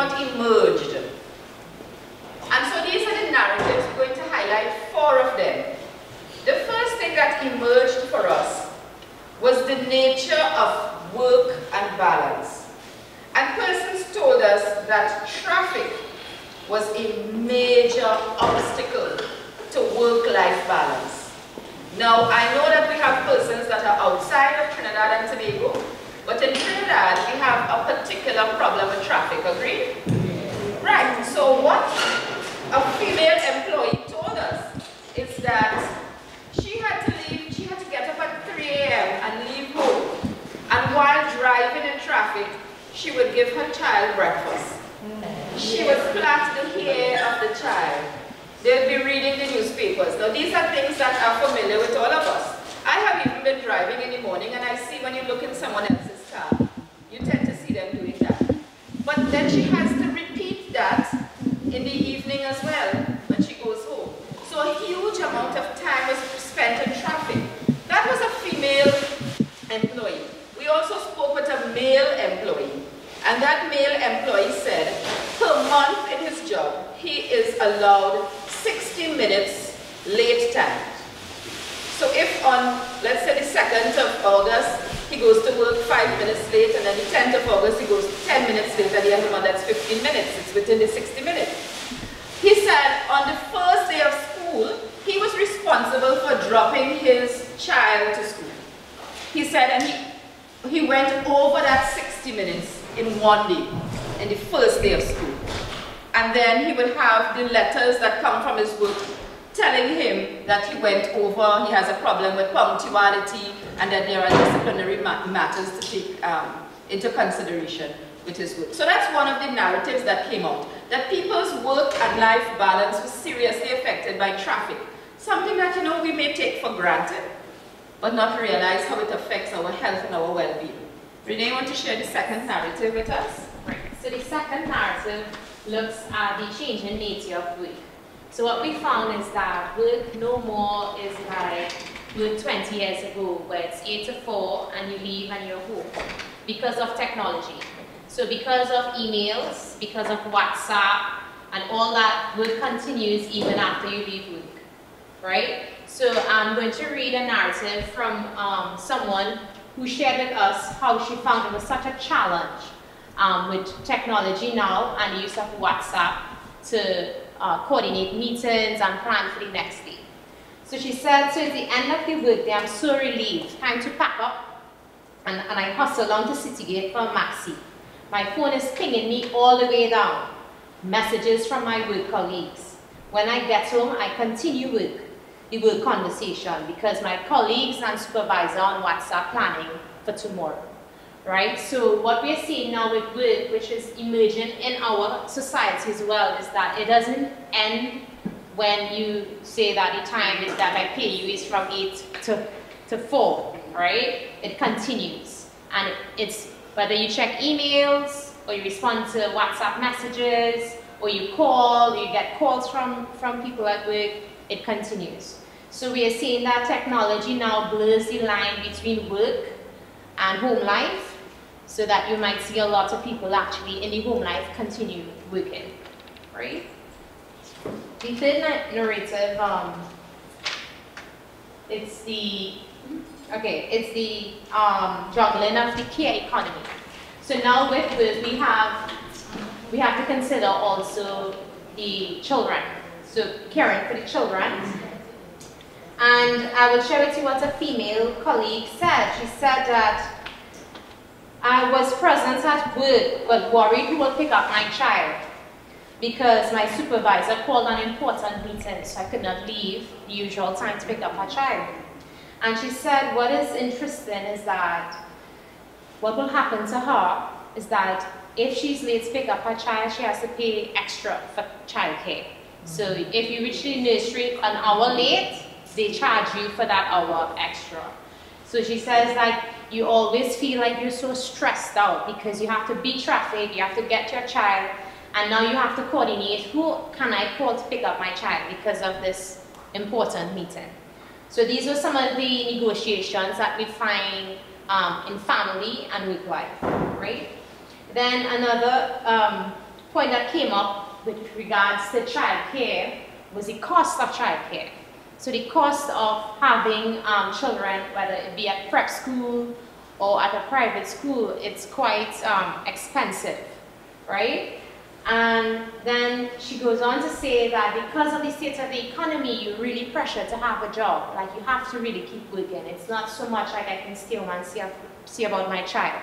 what emerged. And so these are the narratives, we're going to highlight four of them. The first thing that emerged for us was the nature of work and balance. And persons told us that traffic was a major obstacle to work-life balance. Now, I know that we have persons that are outside of Trinidad and Tobago, but in Trinidad, we have a particular problem with traffic, agreed? Right, so what a female employee told us is that she had to leave, she had to get up at 3 a.m. and leave home. And while driving in traffic, she would give her child breakfast. She would plait the hair of the child. They'd be reading the newspapers. Now these are things that are familiar with all of us. I have even been driving in the morning and I see when you look in someone else's car, you tend to see them doing that. But then she has to repeat that in the evening as well when she goes home. So a huge amount of time was spent in traffic. That was a female employee. We also spoke with a male employee. And that male employee said, per month in his job, he is allowed 60 minutes late time. So if on, let's say the 2nd of August, he goes to work 5 minutes late, and then the 10th of August, he goes 10 minutes late, at the end of the month, that's 15 minutes. It's within the 60 minutes. He said on the first day of school, he was responsible for dropping his child to school. He said, and he, he went over that 60 minutes in one day, in the first day of school. And then he would have the letters that come from his work telling him that he went over, he has a problem with punctuality, and that there are disciplinary ma matters to take um, into consideration with his work. So that's one of the narratives that came out, that people's work and life balance was seriously affected by traffic. Something that, you know, we may take for granted, but not realize how it affects our health and our well-being. Renee, want to share the second narrative with us? Right. So the second narrative looks at the changing nature of work. So what we found is that work no more is like work 20 years ago, where it's 8 to 4 and you leave and you're home because of technology. So because of emails, because of WhatsApp, And all that work continues even after you leave work, right? So I'm going to read a narrative from um, someone who shared with us how she found it was such a challenge um, with technology now and the use of WhatsApp to uh, coordinate meetings and plan for the next day. So she said, so at the end of the workday, I'm so relieved. Time to pack up. And, and I hustle down to Citygate for maxi. My phone is pinging me all the way down. Messages from my work colleagues. When I get home, I continue work, the work conversation because my colleagues and supervisor on WhatsApp planning for tomorrow. Right? So what we're seeing now with work, which is emerging in our society as well, is that it doesn't end when you say that the time is that I pay you is from 8 to, to 4, right? It continues. And it's whether you check emails or you respond to WhatsApp messages or you call, you get calls from, from people at work, it continues. So we are seeing that technology now blurs the line between work and home life so that you might see a lot of people actually in the home life continue working, right? The third narrative, um, it's the, okay, it's the um, juggling of the care economy. So now with this, we have, we have to consider also the children. So caring for the children. And I will share with you what a female colleague said. She said that I was present at work but worried who will pick up my child because my supervisor called an important meeting, so I could not leave the usual time to pick up her child. And she said, what is interesting is that what will happen to her is that if she's late to pick up her child, she has to pay extra for childcare. So mm-hmm. if you reach the nursery an hour late, they charge you for that hour of extra. So she says like you always feel like you're so stressed out because you have to beat traffic, you have to get your child, and now you have to coordinate who can I call to pick up my child because of this important meeting. So these are some of the negotiations that we find um, in family and with wife, right? Then another um, point that came up with regards to child care was the cost of child care. So the cost of having um, children, whether it be at prep school or at a private school, it's quite um, expensive, right? And then she goes on to say that because of the state of the economy, you're really pressured to have a job. Like you have to really keep working. It's not so much like I can stay home and see, see about my child,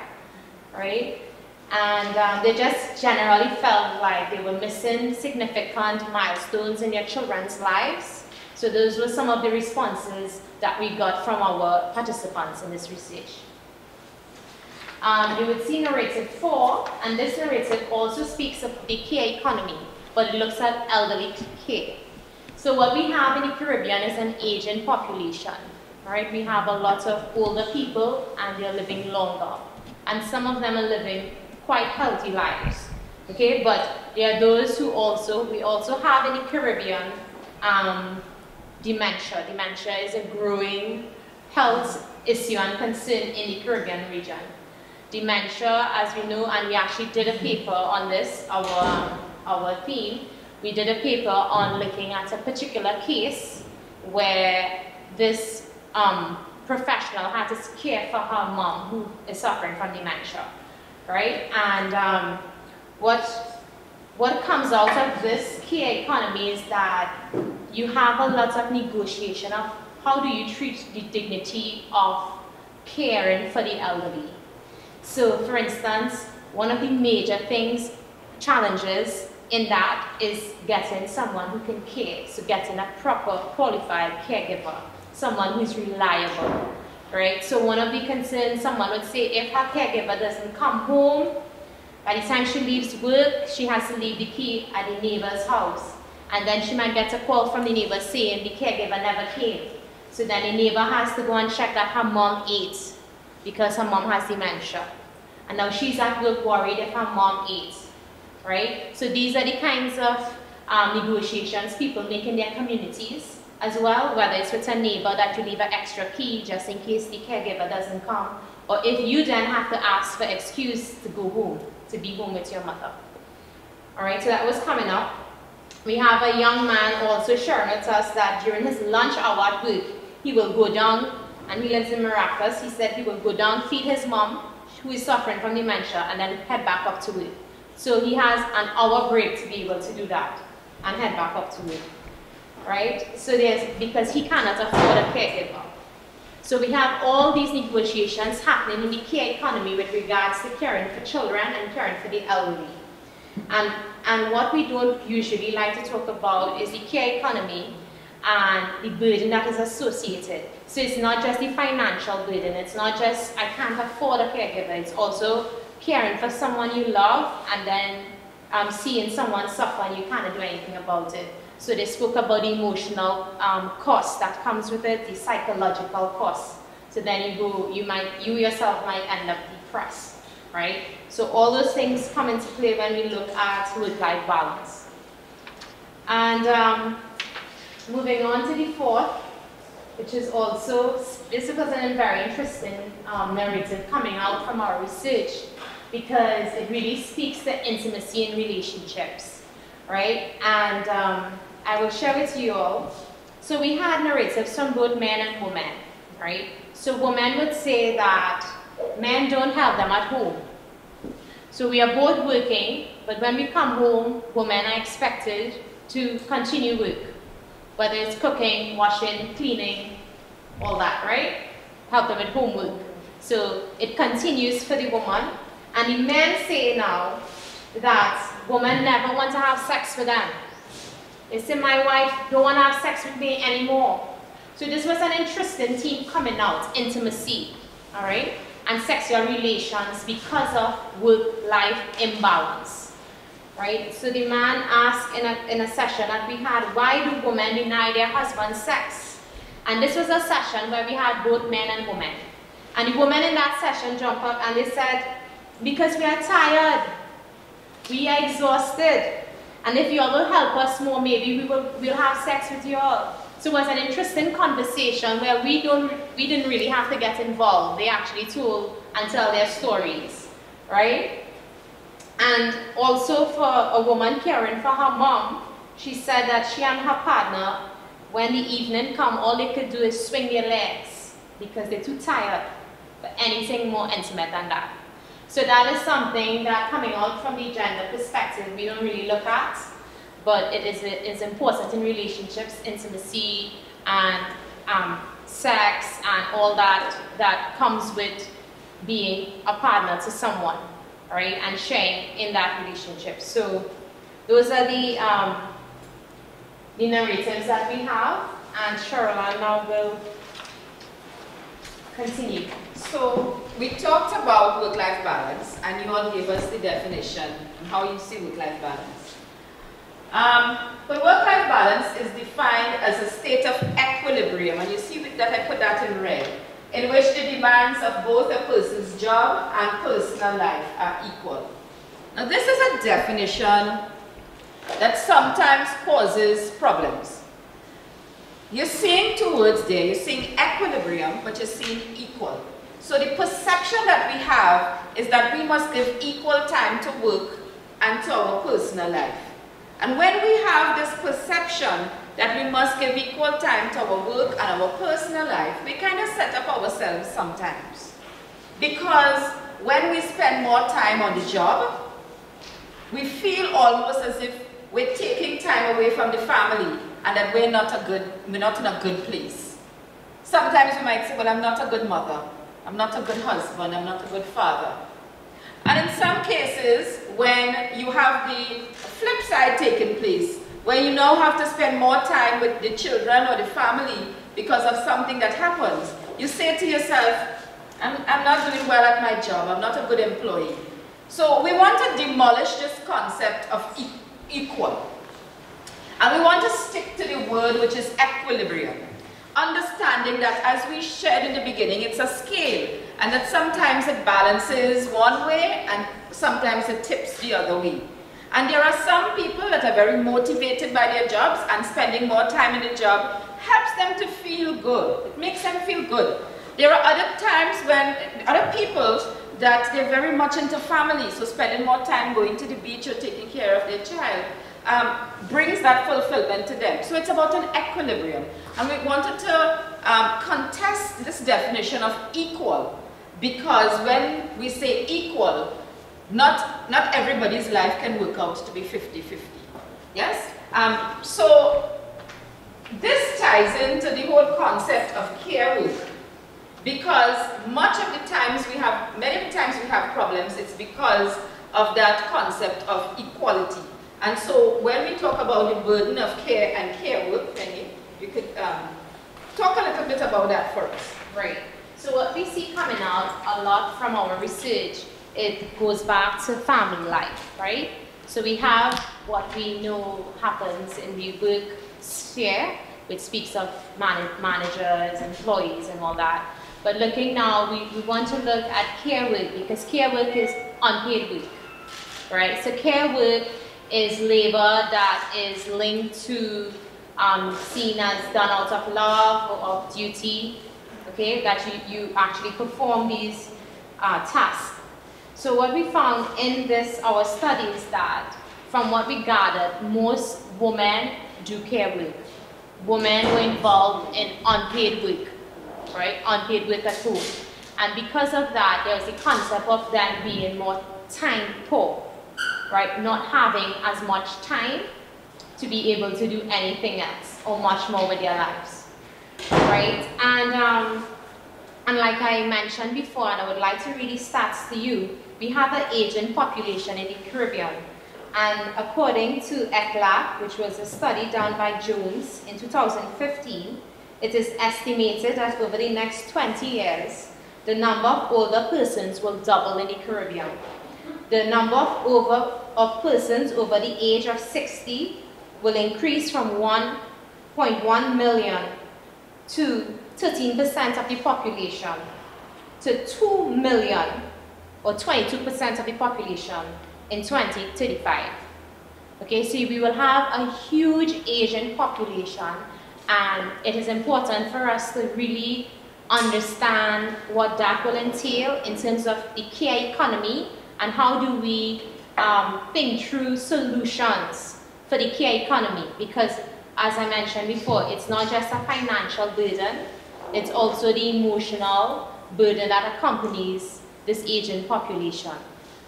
right? And um, they just generally felt like they were missing significant milestones in their children's lives. So those were some of the responses that we got from our participants in this research. Um, you would see narrative four, and this narrative also speaks of the care economy, but it looks at elderly care. So what we have in the Caribbean is an aging population, right? We have a lot of older people and they're living longer. And some of them are living quite healthy lives, okay? But there are those who also, we also have in the Caribbean um, dementia. Dementia is a growing health issue and concern in the Caribbean region dementia, as we know, and we actually did a paper on this, our, our theme. We did a paper on looking at a particular case where this um, professional had to care for her mom who is suffering from dementia, right? And um, what, what comes out of this care economy is that you have a lot of negotiation of how do you treat the dignity of caring for the elderly so for instance, one of the major things, challenges in that is getting someone who can care. So getting a proper qualified caregiver, someone who's reliable, right? So one of the concerns someone would say if her caregiver doesn't come home, by the time she leaves work, she has to leave the key at the neighbor's house. And then she might get a call from the neighbor saying the caregiver never came. So then the neighbor has to go and check that her mom ate because her mom has dementia. And now she's at work worried if her mom eats, right? So these are the kinds of um, negotiations people make in their communities as well, whether it's with a neighbor that you leave an extra key just in case the caregiver doesn't come, or if you then have to ask for excuse to go home, to be home with your mother. All right, so that was coming up. We have a young man also sharing with us that during his lunch hour at work, he will go down, and he lives in Maracas, he said he will go down, feed his mom, who is suffering from dementia, and then head back up to work. So he has an hour break to be able to do that, and head back up to work, right? So there's, because he cannot afford a caregiver. So we have all these negotiations happening in the care economy with regards to caring for children and caring for the elderly. And, and what we don't usually like to talk about is the care economy and the burden that is associated. So it's not just the financial burden, it's not just I can't afford a caregiver, it's also caring for someone you love and then um, seeing someone suffer and you can't do anything about it. So they spoke about the emotional um, cost that comes with it, the psychological cost. So then you go, you might, you yourself might end up depressed, right? So all those things come into play when we look at work-life balance. And um, moving on to the fourth, which is also, this was a very interesting um, narrative coming out from our research because it really speaks to intimacy in relationships, right? And um, I will share with you all. So we had narratives from both men and women, right? So women would say that men don't have them at home. So we are both working, but when we come home, women are expected to continue work, whether it's cooking, washing, cleaning, all that, right? Help them with homework. So it continues for the woman. And the men say now that women never want to have sex with them. They say, my wife don't want to have sex with me anymore. So this was an interesting theme coming out, intimacy, all right? And sexual relations because of work-life imbalance, right? So the man asked in a, in a session that we had, why do women deny their husband sex? And this was a session where we had both men and women. And the women in that session jumped up and they said, because we are tired, we are exhausted, and if you all will help us more, maybe we will we'll have sex with you all. So it was an interesting conversation where we don't we didn't really have to get involved. They actually told and tell their stories, right? And also for a woman caring for her mom, she said that she and her partner, when the evening come, all they could do is swing their legs because they're too tired for anything more intimate than that. So that is something that coming out from the gender perspective, we don't really look at, but it is, it is important in relationships, intimacy, and um, sex, and all that that comes with being a partner to someone, right, and sharing in that relationship. So those are the, um, the narratives that we have, and Cheryl I now will continue. So we talked about work-life balance and you all gave us the definition and how you see work-life balance. Um, but work-life balance is defined as a state of equilibrium and you see that I put that in red in which the demands of both a person's job and personal life are equal. Now this is a definition that sometimes causes problems. You're seeing two words there, you're seeing equilibrium, but you're seeing equal. So the perception that we have is that we must give equal time to work and to our personal life. And when we have this perception that we must give equal time to our work and our personal life, we kind of set up ourselves sometimes. Because when we spend more time on the job, we feel almost as if we're taking time away from the family and that we're not a good, we're not in a good place. Sometimes we might say, well, I'm not a good mother. I'm not a good husband. I'm not a good father. And in some cases, when you have the flip side taking place, where you now have to spend more time with the children or the family because of something that happens, you say to yourself, I'm, I'm not doing well at my job. I'm not a good employee. So we want to demolish this concept of e equal. And we want to stick to the word which is equilibrium. Understanding that as we shared in the beginning, it's a scale and that sometimes it balances one way and sometimes it tips the other way. And there are some people that are very motivated by their jobs and spending more time in the job helps them to feel good. It makes them feel good. There are other times when other people that they're very much into family, so spending more time going to the beach or taking care of their child um, brings that fulfillment to them. So it's about an equilibrium. And we wanted to um, contest this definition of equal because when we say equal, not, not everybody's life can work out to be 50-50. Yes? Um, so this ties into the whole concept of care work because much of the times we have, many times we have problems, it's because of that concept of equality. And so when we talk about the burden of care and care work, Penny, you could um, talk a little bit about that for us. Right. So what we see coming out a lot from our research, it goes back to family life, right? So we have what we know happens in the work sphere, which speaks of man managers, employees, and all that. But looking now, we, we want to look at care work because care work is unpaid work, right? So care work is labor that is linked to um, seen as done out of love or of duty, okay, that you, you actually perform these uh, tasks. So what we found in this, our study is that from what we gathered, most women do care work. Women were involved in unpaid work, right? Unpaid work at home. And because of that, there was the concept of them being more time poor, right? Not having as much time to be able to do anything else or much more with their lives, right? And, um, and like I mentioned before, and I would like to read really stats to you, we have an aging population in the Caribbean. And according to ECLA, which was a study done by Jones in 2015, it is estimated that over the next 20 years, the number of older persons will double in the Caribbean. The number of, over, of persons over the age of 60 will increase from 1.1 million to 13% of the population to 2 million or 22% of the population in 2035. Okay, so we will have a huge Asian population and it is important for us to really understand what that will entail in terms of the care economy and how do we um, think through solutions for the care economy because as I mentioned before, it's not just a financial burden, it's also the emotional burden that accompanies this aging population,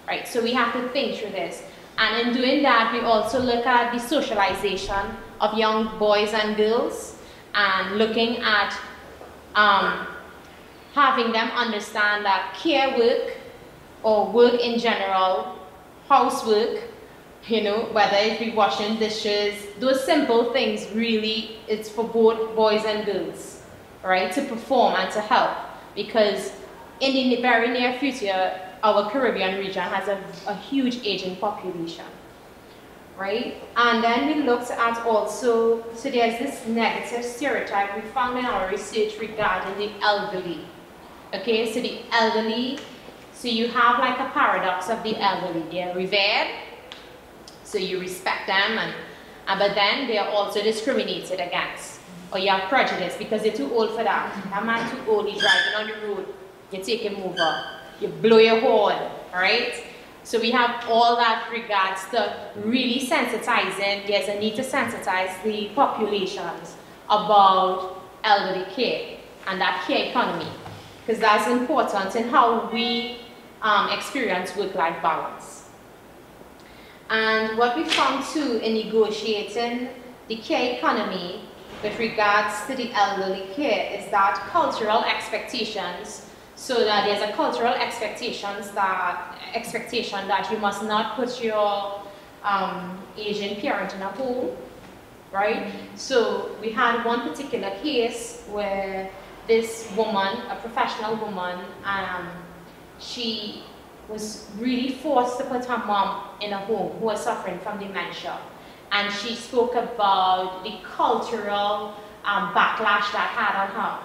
right? So we have to think through this. And in doing that, we also look at the socialization of young boys and girls and looking at um, having them understand that care work or work in general, housework, you know, whether it be washing dishes, those simple things really, it's for both boys and girls, right, to perform and to help. Because in the very near future, our Caribbean region has a, a huge aging population, right? And then we looked at also, so there's this negative stereotype we found in our research regarding the elderly. Okay, so the elderly, so you have like a paradox of the elderly. They're revered, so you respect them, and, and but then they are also discriminated against. Or you have prejudice because they're too old for that. That man too old, he's driving on the road, you take him over, you blow your horn, right? So we have all that regards to really sensitizing, there's a need to sensitize the populations about elderly care and that care economy because that's important in how we um, experience work-life balance. And what we found too in negotiating the care economy with regards to the elderly care is that cultural expectations, so that there's a cultural expectations that expectation that you must not put your um, Asian parent in a home, right? So we had one particular case where this woman, a professional woman, um, she was really forced to put her mom in a home who was suffering from dementia. And she spoke about the cultural um, backlash that had on her.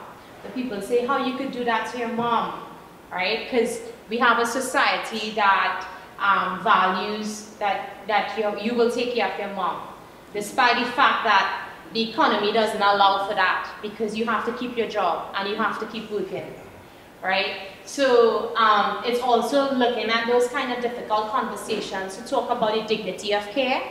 The people say, how you could do that to your mom, right? Because we have a society that um, values that, that you, you will take care of your mom, despite the fact that the economy doesn't allow for that because you have to keep your job and you have to keep working, right? So um, it's also looking at those kind of difficult conversations to talk about the dignity of care.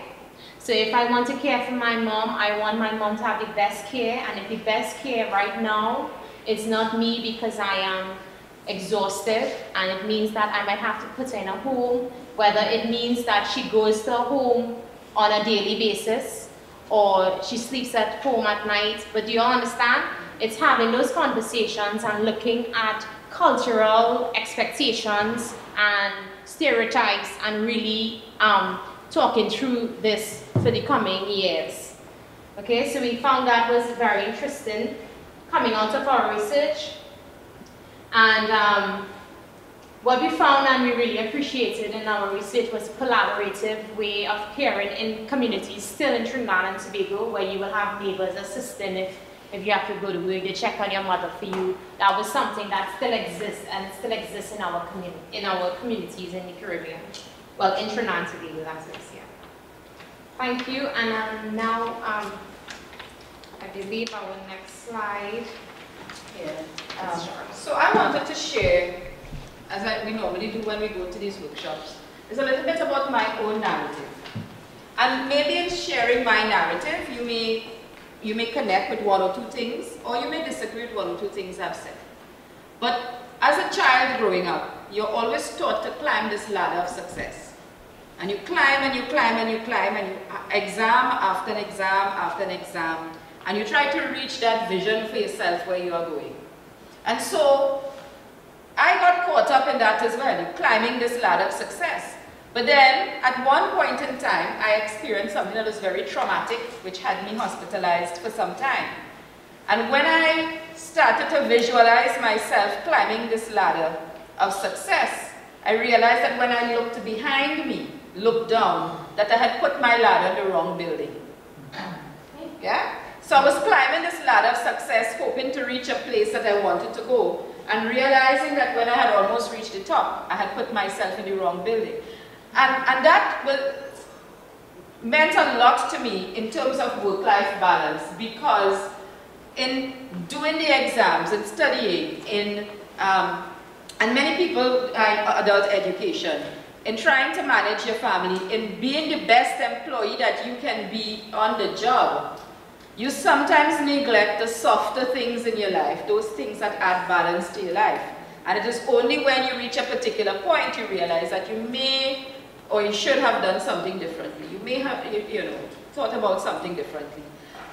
So if I want to care for my mom, I want my mom to have the best care, and if the best care right now is not me because I am exhausted, and it means that I might have to put her in a home, whether it means that she goes to a home on a daily basis, or she sleeps at home at night, but do you all understand? It's having those conversations and looking at cultural expectations and stereotypes and really um, talking through this for the coming years. Okay, so we found that was very interesting coming out of our research. And um, what we found and we really appreciated in our research was a collaborative way of caring in communities still in Trinidad and Tobago where you will have neighbors assisting if, if you have to go to work, they check on your mother for you. That was something that still exists and still exists in our, community, in our communities in the Caribbean. Well, in Trinidad and Tobago, that's it, yeah. Thank you, and um, now um, I believe our next slide. Yeah. Um, so I wanted to share, as I, we normally do when we go to these workshops, is a little bit about my own narrative. And maybe in sharing my narrative, you may, you may connect with one or two things, or you may disagree with one or two things I've said. But as a child growing up, you're always taught to climb this ladder of success. And you climb and you climb and you climb and you uh, exam after an exam after an exam. And you try to reach that vision for yourself where you are going. And so I got caught up in that as well, climbing this ladder of success. But then, at one point in time, I experienced something that was very traumatic, which had me hospitalized for some time. And when I started to visualize myself climbing this ladder of success, I realized that when I looked behind me, looked down, that I had put my ladder in the wrong building. Yeah? So I was climbing this ladder of success, hoping to reach a place that I wanted to go, and realizing that when I had almost reached the top, I had put myself in the wrong building. And, and that was, meant a lot to me in terms of work-life balance, because in doing the exams and studying in, um, and many people, uh, adult education, in trying to manage your family, in being the best employee that you can be on the job, you sometimes neglect the softer things in your life, those things that add balance to your life. And it is only when you reach a particular point you realize that you may or you should have done something differently. You may have, you, know, thought about something differently.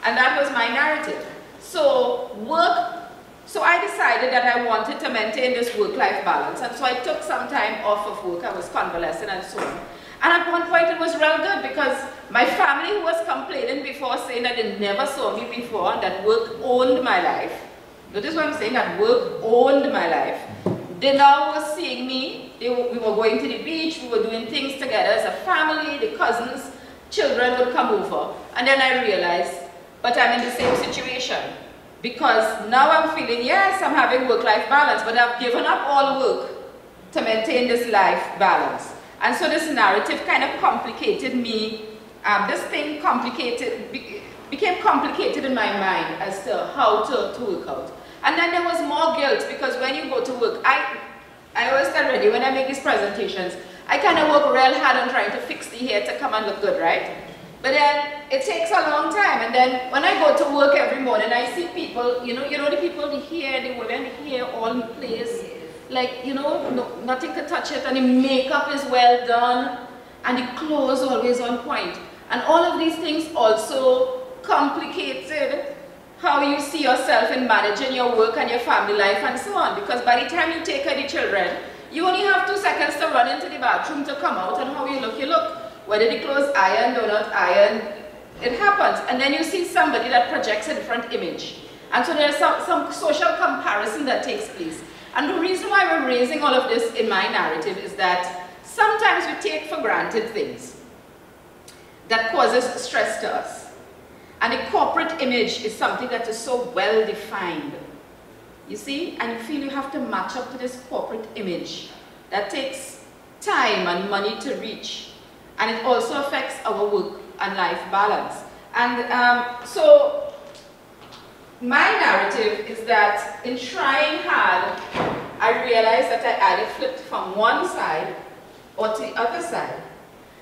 And that was my narrative. So work, so I decided that I wanted to maintain this work-life balance. And so I took some time off of work. I was convalescing and so on. And at one point it was real good because my family who was complaining before saying that they never saw me before that work owned my life. Notice what I'm saying, that work owned my life. They now were seeing me, we were going to the beach, we were doing things together as a family, the cousins, children would come over. And then I realized, but I'm in the same situation. Because now I'm feeling, yes, I'm having work-life balance, but I've given up all work to maintain this life balance. And so this narrative kind of complicated me, um, this thing complicated, be, became complicated in my mind as to how to, to work out. And then there was more guilt because when you go to work, I, I always tell ready when I make these presentations, I kind of work real hard on trying to fix the hair to come and look good, right? But then it takes a long time. And then when I go to work every morning, I see people, you know, you know the people, the hair, the women, the hair all in place like, you know, no, nothing can touch it, and the makeup is well done, and the clothes always on point. And all of these things also complicated how you see yourself in managing your work and your family life and so on. Because by the time you take care the children, you only have two seconds to run into the bathroom to come out and how you look, you look. Whether the clothes ironed or not ironed, it happens. And then you see somebody that projects a different image. And so there's some, some social comparison that takes place. And the reason why we're raising all of this in my narrative is that sometimes we take for granted things that causes stress to us. And a corporate image is something that is so well defined. You see, and you feel you have to match up to this corporate image that takes time and money to reach. And it also affects our work and life balance. And um, so my narrative is that in trying hard, I realized that I either flipped from one side or to the other side.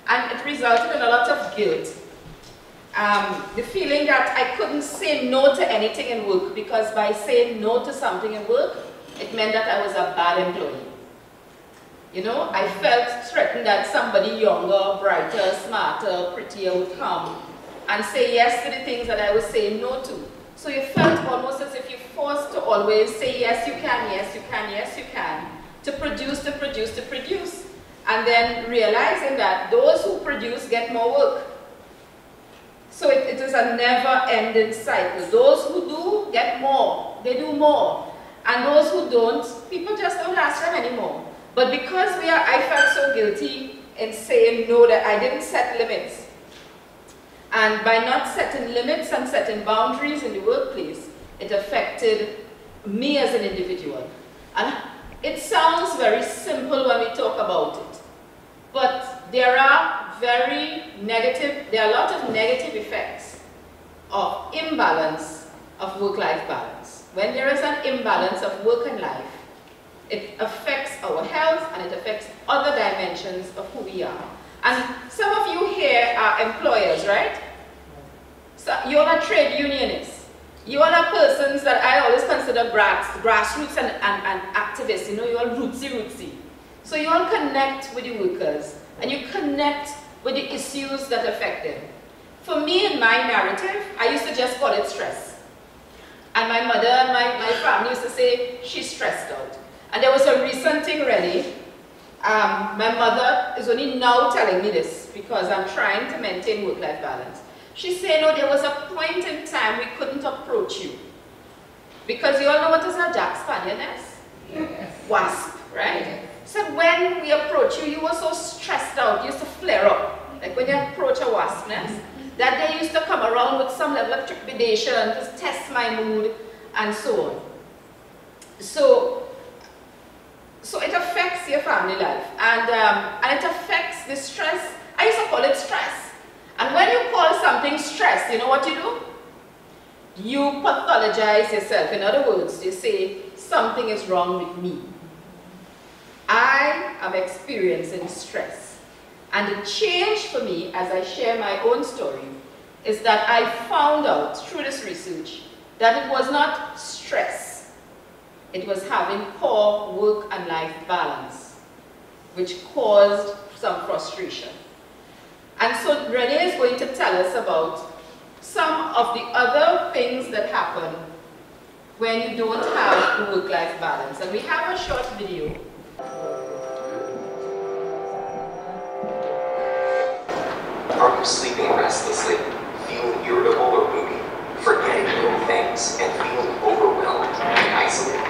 And it resulted in a lot of guilt. Um, the feeling that I couldn't say no to anything in work because by saying no to something in work, it meant that I was a bad employee. You know, I felt threatened that somebody younger, brighter, smarter, prettier would come and say yes to the things that I was saying no to. So you felt almost as if you're forced to always say yes, you can, yes, you can, yes, you can, to produce, to produce, to produce. And then realizing that those who produce get more work. So it, it is a never-ending cycle. Those who do get more, they do more. And those who don't, people just don't ask them anymore. But because we are, I felt so guilty in saying no that I didn't set limits. And by not setting limits and setting boundaries in the workplace, it affected me as an individual. And it sounds very simple when we talk about it. But there are very negative, there are a lot of negative effects of imbalance of work-life balance. When there is an imbalance of work and life, it affects our health and it affects other dimensions of who we are. And some of you here are employers, right? So you're a trade unionists. You are persons that I always consider grass, grassroots and, and, and activists. You know, you're rootsy rootsy. So you all connect with the workers and you connect with the issues that affect them. For me, in my narrative, I used to just call it stress. And my mother and my, my family used to say, she's stressed out. And there was a recent thing really. Um, my mother is only now telling me this because I'm trying to maintain work-life balance. She said, no, there was a point in time we couldn't approach you. Because you all know what is a Jack Spaniard nest? Yes. Wasp, right? Yes. So when we approach you, you were so stressed out, you used to flare up. Like when you approach a wasp nest, that they used to come around with some level of trepidation, to test my mood, and so on. So so it affects your family life and, um, and it affects the stress. I used to call it stress. And when you call something stress, you know what you do? You pathologize yourself. In other words, you say, something is wrong with me. I am experiencing stress. And the change for me, as I share my own story, is that I found out through this research that it was not stress it was having poor work and life balance, which caused some frustration. And so Renee is going to tell us about some of the other things that happen when you don't have work-life balance. And we have a short video. Sleeping restlessly, feeling irritable or moody, forgetting little things, and feeling overwhelmed and isolated?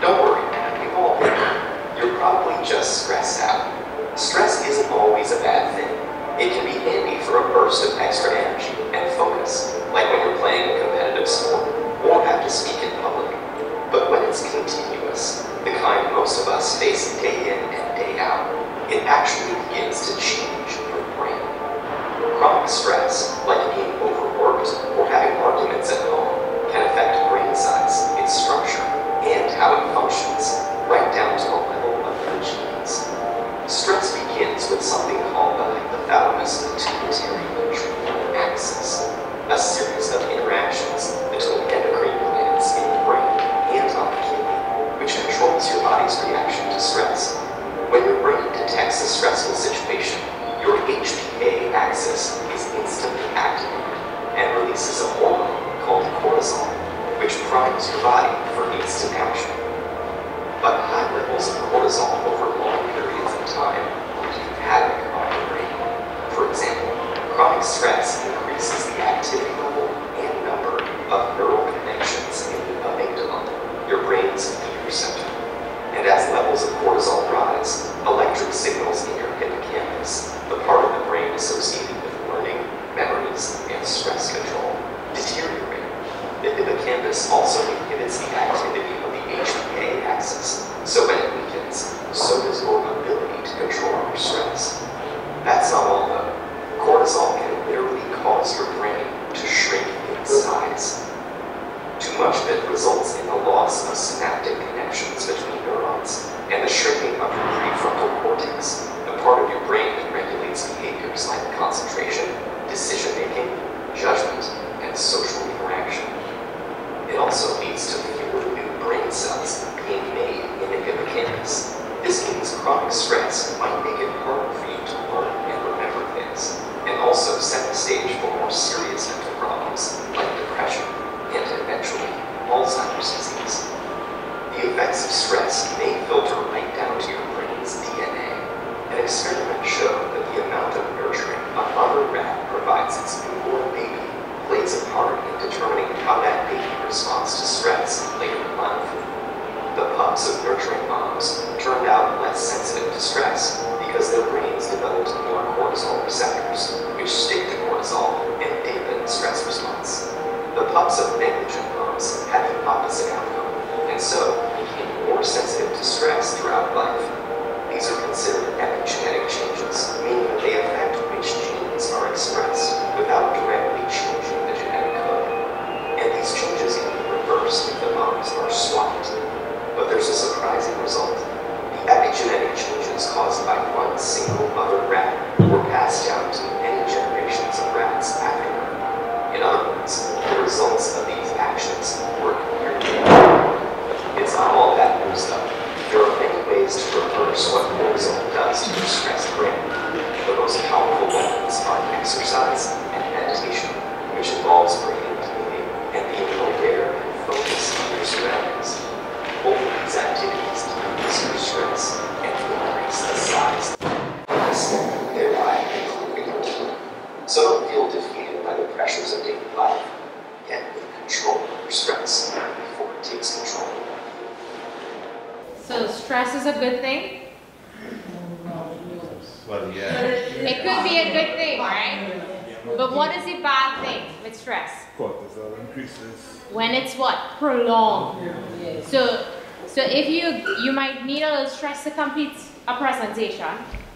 Don't worry, we've all been there. You're probably just stressed out. Stress isn't always a bad thing. It can be handy for a burst of extra energy and focus, like when you're playing a competitive sport or have to speak in public. But when it's continuous, the kind most of us face day in and day out, it actually begins to change stress,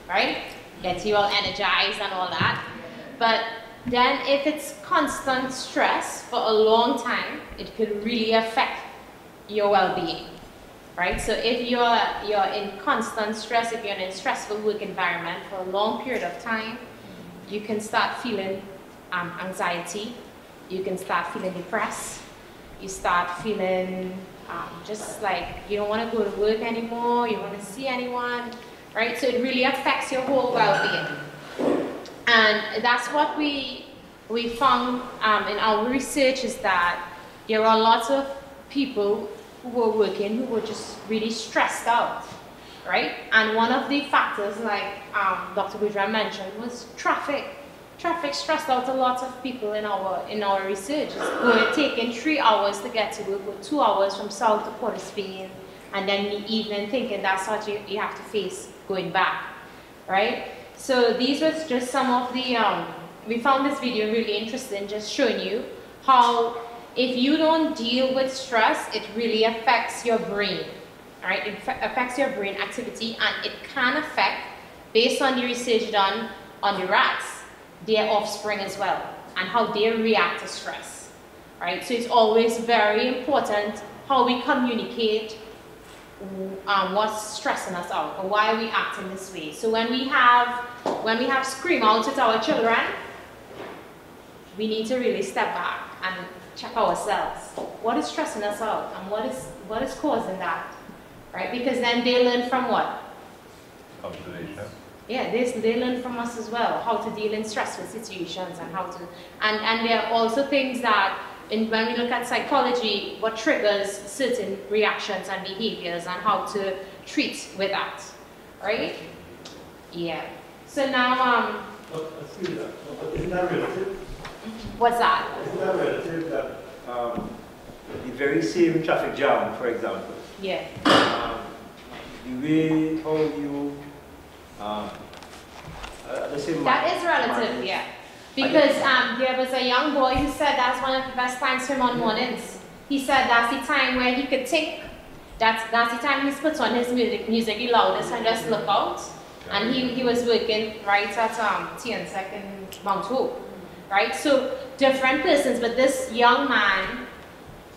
right? Get you all energized and all that. But then if it's constant stress for a long time, it could really affect your well-being. Right? So if you're you're in constant stress, if you're in a stressful work environment for a long period of time, you can start feeling um, anxiety, you can start feeling depressed, you start feeling um, just like you don't want to go to work anymore, you don't want to see anyone, right? So it really affects your whole well-being. And that's what we, we found um, in our research is that there are lots of people who were working who were just really stressed out, right? And one of the factors, like um, Dr. Gujran mentioned, was traffic. Traffic stressed out a lot of people in our in our research. We're taking three hours to get to work, or two hours from South to Port of Spain, and then the evening thinking that's what you, you have to face going back, right? So these was just some of the, um, we found this video really interesting, just showing you how if you don't deal with stress, it really affects your brain, right? It affects your brain activity and it can affect, based on the research done on the rats, their offspring as well, and how they react to stress, right? So it's always very important how we communicate um, what's stressing us out or why are we acting this way. So when we have when we have scream out at our children, we need to really step back and check ourselves. What is stressing us out and what is what is causing that? Right? Because then they learn from what? Observation. Yeah, they, they learn from us as well, how to deal in stressful situations and how to, and, and there are also things that, in, when we look at psychology, what triggers certain reactions and behaviors and how to treat with that, right? Yeah. So now, um, But, excuse me, but isn't that relative? what's that? Isn't that relative that, um, the very same traffic jam, for example, Yeah. um, the way how you, um, uh, the same. That is relative, yeah. Because um, there was a young boy who said that's one of the best times for him on mornings. He said that's the time where he could think. That's, that's the time he puts on his music, music the loudest and just look out. And he, he was working right at um, TNSEC in Mount Hope, right? So different persons, but this young man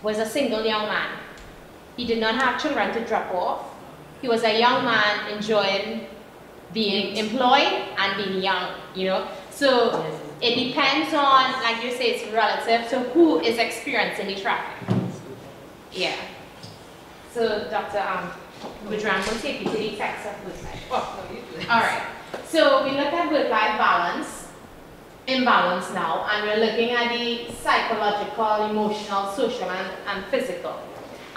was a single young man. He did not have children to drop off. He was a young man enjoying being employed and being young, you know. So it depends on, like you say, it's relative to who is experiencing the traffic. Yeah. So Dr. Um, Gujran will take you to the text of work-life. Oh, no, you do. All right. So we look at work-life balance, imbalance now, and we're looking at the psychological, emotional, social, and, and physical.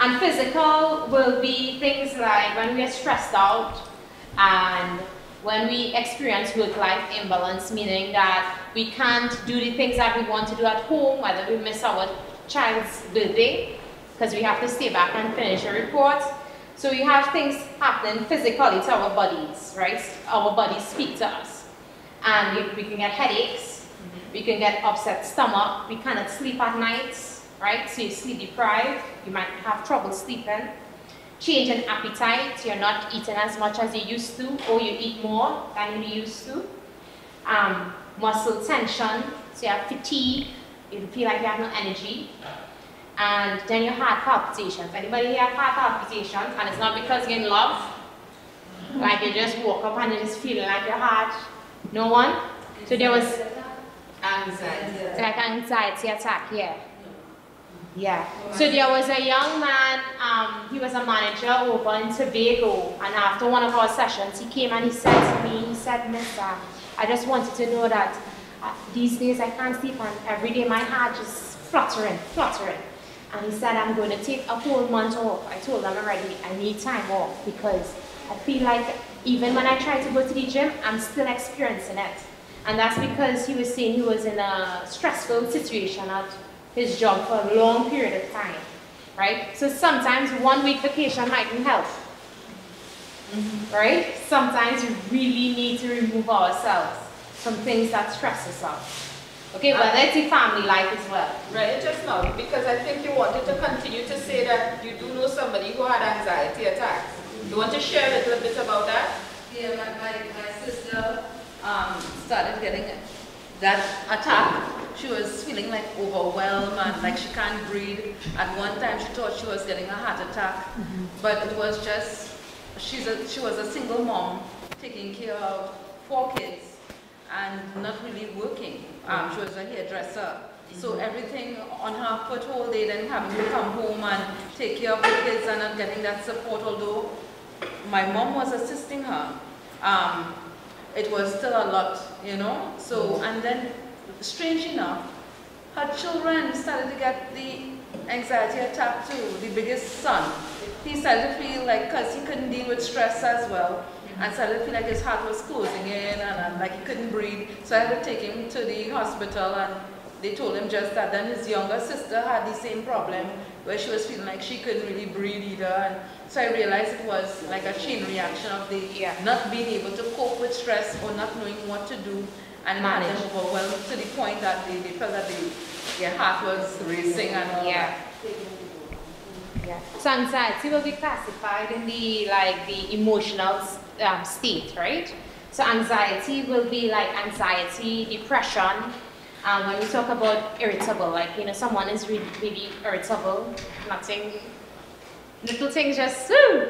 And physical will be things like when we are stressed out and when we experience work-life imbalance, meaning that we can't do the things that we want to do at home, whether we miss our child's birthday, because we have to stay back and finish a report. So we have things happening physically to our bodies, right? Our bodies speak to us. And we, we can get headaches, mm-hmm. we can get upset stomach, we cannot sleep at night, right? So you're sleep deprived, you might have trouble sleeping. Change in appetite, you're not eating as much as you used to, or you eat more than you used to. Um, muscle tension, so you have fatigue, you feel like you have no energy. And then your heart palpitations. Anybody here have heart palpitations? And it's not because you're in love. Like you just woke up and you just feeling like your heart. No one? So there was Anxiety. like anxiety attack, yeah. Yeah. So there was a young man, um, he was a manager over in Tobago, and after one of our sessions, he came and he said to me, he said, Mister, I just wanted to know that uh, these days I can't sleep, and every day my heart just fluttering, fluttering. And he said, I'm going to take a whole month off. I told him already, I need time off because I feel like even when I try to go to the gym, I'm still experiencing it. And that's because he was saying he was in a stressful situation at his job for a long period of time, right? So sometimes one week vacation might be help, right? Sometimes we really need to remove ourselves from things that stress us out. Okay, but that's a family life as well. Right, just now, because I think you wanted to continue to say that you do know somebody who had anxiety attacks. You want to share a little bit about that? Yeah, my, my, my sister um, started getting that attack. She was feeling like overwhelmed and like she can't breathe. At one time, she thought she was getting a heart attack, but it was just she's a, she was a single mom taking care of four kids and not really working. Um, she was a hairdresser. So everything on her foot whole day, then having to come home and take care of the kids and not getting that support, although my mom was assisting her. Um, it was still a lot, you know. So, and then, strange enough, her children started to get the anxiety attack too. The biggest son, he started to feel like, cause he couldn't deal with stress as well, and started to feel like his heart was closing in, and, and like he couldn't breathe. So I had to take him to the hospital, and they told him just that. Then his younger sister had the same problem, where she was feeling like she couldn't really breathe either. And so I realized it was like a chain reaction of the Yeah. not being able to cope with stress or not knowing what to do and had them overwhelmed to the point that they, they felt that they, their heart was racing and all Yeah. Yeah. So anxiety will be classified in the like the emotional um, state, right? So anxiety will be like anxiety, depression. Um, when we talk about irritable, like you know, someone is really, really irritable, nothing, little things just woo,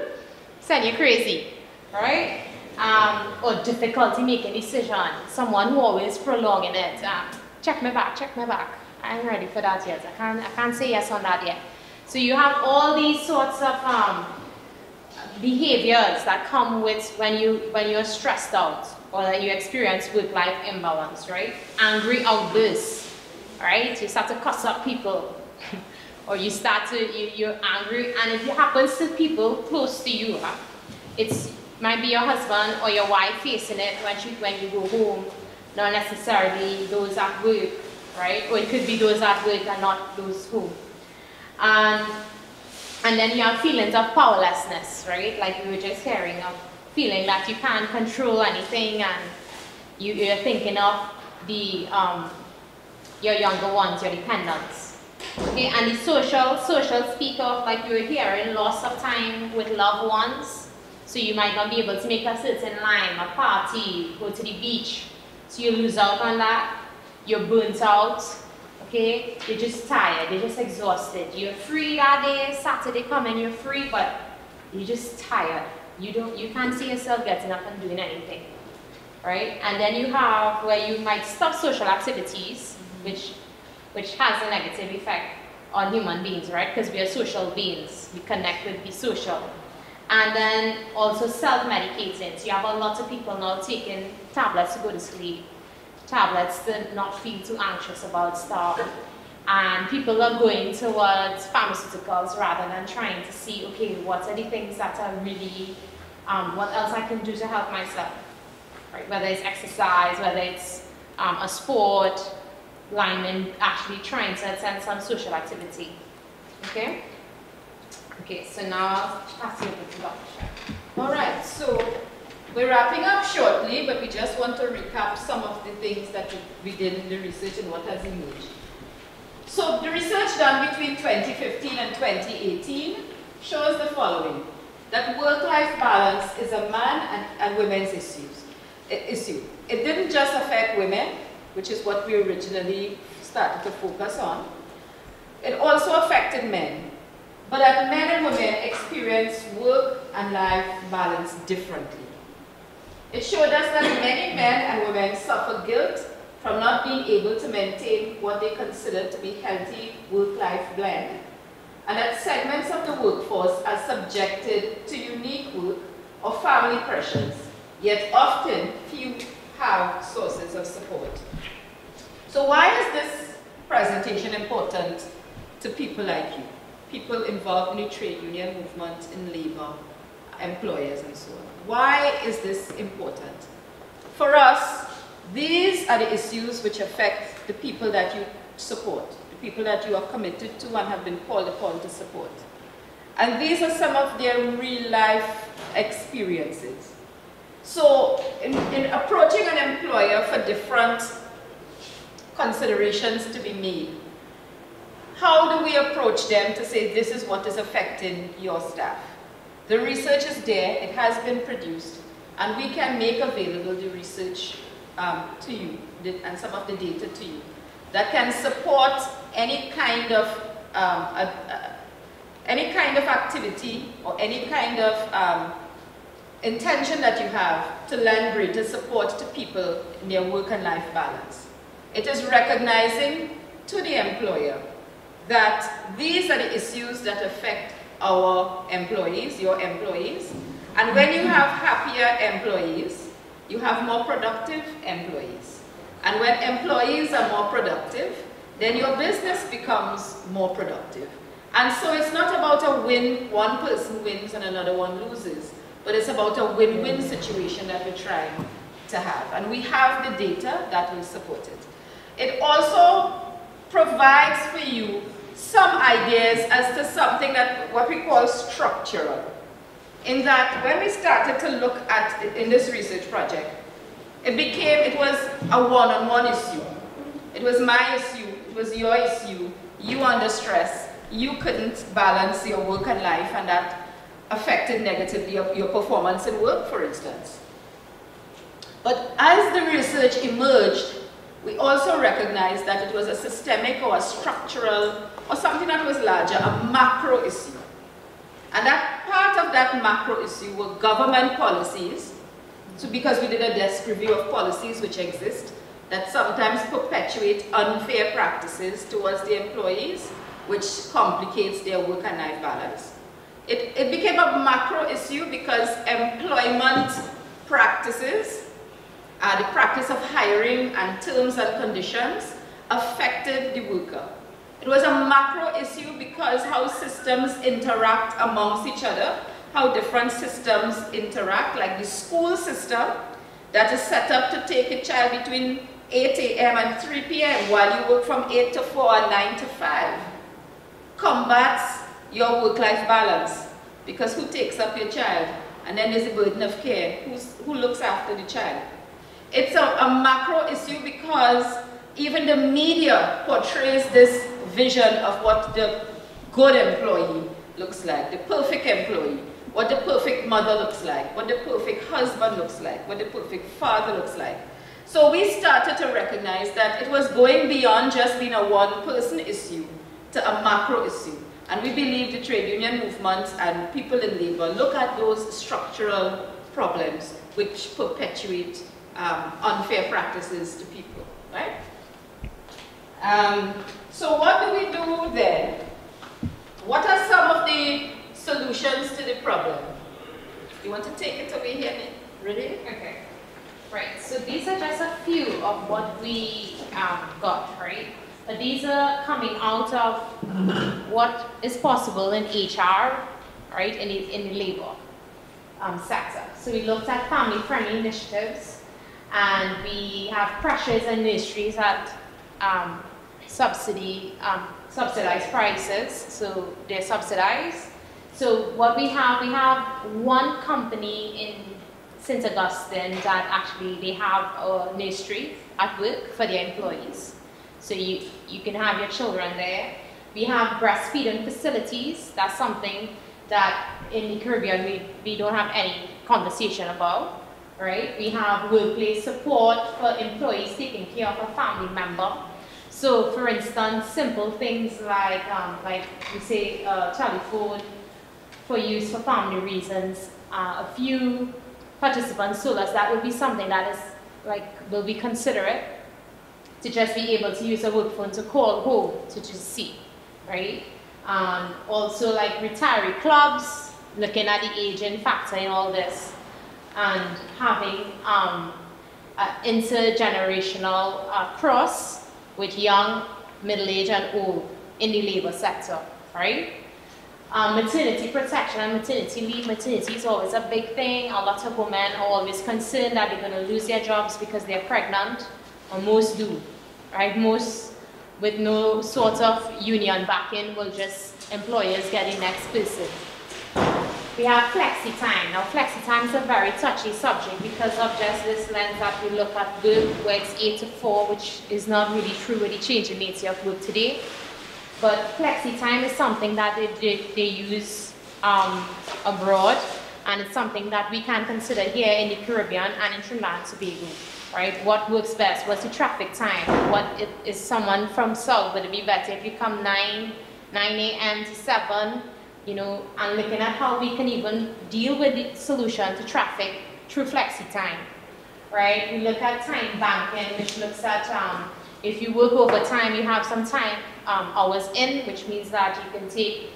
send you crazy, right? Um, or difficulty making decision. Someone who always prolonging it. Um, check me back, check me back. I'm ready for that yet. I can't, I can't say yes on that yet. So you have all these sorts of um, behaviors that come with when you when you're stressed out or that you experience work-life imbalance, right? Angry outbursts, right? You start to cuss up people, or you start to you, you're angry, and if it happens to people close to you, huh, it's might be your husband or your wife facing it when you when you go home, not necessarily those at work, right? Or it could be those at work and not those home. And, and then you have feelings of powerlessness, right? Like we were just hearing of feeling that you can't control anything and you, you're thinking of the, um, your younger ones, your dependents. Okay, and the social, social speak of like you were hearing, loss of time with loved ones. So you might not be able to make a certain line, a party, go to the beach. So you lose out on that. You're burnt out. Okay? You're just tired. You're just exhausted. You're free that day, Saturday coming, you're free, but you're just tired. You don't you can't see yourself getting up and doing anything. Right? And then you have where you might stop social activities, mm-hmm. which which has a negative effect on human beings, right? Because we are social beings. We connect with the social. And then also self-medicating. So you have a lot of people now taking tablets to go to sleep, tablets to not feel too anxious about stuff. And people are going towards pharmaceuticals rather than trying to see, okay, what are the things that are really, um, what else I can do to help myself, right? Whether it's exercise, whether it's um, a sport, linemen actually trying to attend some social activity. Okay? Okay, so now I'll pass you over to Dr. All right, so we're wrapping up shortly, but we just want to recap some of the things that we did in the research and what has emerged. So the research done between 2015 and 2018 shows the following, that work-life balance is a man and, and women's issues, issue. It didn't just affect women, which is what we originally started to focus on. It also affected men, but that men and women experience work and life balance differently. It showed us that many men and women suffer guilt from not being able to maintain what they consider to be healthy work-life blend, and that segments of the workforce are subjected to unique work or family pressures, yet often few have sources of support. So why is this presentation important to people like you? People involved in the trade union movement, in labor, employers and so on. Why is this important? For us, these are the issues which affect the people that you support, the people that you are committed to and have been called upon to support. And these are some of their real life experiences. So in, in approaching an employer for different considerations to be made, how do we approach them to say this is what is affecting your staff? The research is there, it has been produced, and we can make available the research um, to you and some of the data to you that can support any kind of um, a, a, any kind of activity or any kind of um, intention that you have to lend greater support to people in their work and life balance. It is recognizing to the employer that these are the issues that affect our employees, your employees. And when you have happier employees, you have more productive employees. And when employees are more productive, then your business becomes more productive. And so it's not about a win, one person wins and another one loses, but it's about a win-win situation that we're trying to have. And we have the data that will support it. It also provides for you some ideas as to something that what we call structural. In that when we started to look at in this research project, it became, it was a one-on-one -on -one issue. It was my issue, it was your issue, you under stress, you couldn't balance your work and life and that affected negatively your, your performance in work, for instance. But as the research emerged, we also recognized that it was a systemic or a structural or something that was larger, a macro issue. And that part of that macro issue were government policies, so because we did a desk review of policies which exist, that sometimes perpetuate unfair practices towards the employees, which complicates their work and life balance. It, it became a macro issue because employment practices uh, the practice of hiring and terms and conditions affected the worker. It was a macro issue because how systems interact amongst each other, how different systems interact, like the school system that is set up to take a child between 8 a.m. and 3 p.m. while you work from 8 to 4 and 9 to 5. Combats your work-life balance because who takes up your child? And then there's the burden of care. Who's, who looks after the child? It's a, a macro issue because even the media portrays this vision of what the good employee looks like, the perfect employee, what the perfect mother looks like, what the perfect husband looks like, what the perfect father looks like. So we started to recognize that it was going beyond just being a one-person issue to a macro issue. And we believe the trade union movement and people in labor look at those structural problems which perpetuate um, unfair practices to people, right? Um, so what do we do then? What are some of the solutions to the problem? You want to take it away here, Ready? Okay. Right, so these are just a few of what we um, got, right? But these are coming out of what is possible in HR, right, in the, in the labor um, sector. So we looked at family-friendly initiatives, and we have pressures and industries that um, subsidy, um, subsidized prices, so they're subsidized. So what we have, we have one company in St. Augustine that actually, they have a nursery at work for their employees. So you, you can have your children there. We have breastfeeding facilities, that's something that in the Caribbean we, we don't have any conversation about, right? We have workplace support for employees taking care of a family member. So for instance, simple things like, um, like we say uh, telephone for use for family reasons, uh, a few participants told us that would be something that is like, will be considerate to just be able to use a work phone to call home to just see, right? Um, also like retiree clubs, looking at the aging factor in all this, and having um, intergenerational uh, cross with young, middle-aged, and old in the labor sector, right? Um, maternity protection and maternity leave. Maternity is always a big thing. A lot of women are always concerned that they're going to lose their jobs because they're pregnant, or most do, right? Most with no sort of union backing will just employers get the next person. We have flexi time. Now flexi time is a very touchy subject because of just this lens that we look at work where it's 8 to 4, which is not really true with the changing nature of work today. But flexi time is something that they, they, they use um, abroad and it's something that we can consider here in the Caribbean and in Trinidad and Tobago right? What works best? What's the traffic time? What it, is someone from South, would it be better if you come 9, 9 a.m. to 7, you know, and looking at how we can even deal with the solution to traffic through flexi time, right? We look at time banking, which looks at um, if you work overtime, you have some time um, hours in, which means that you can take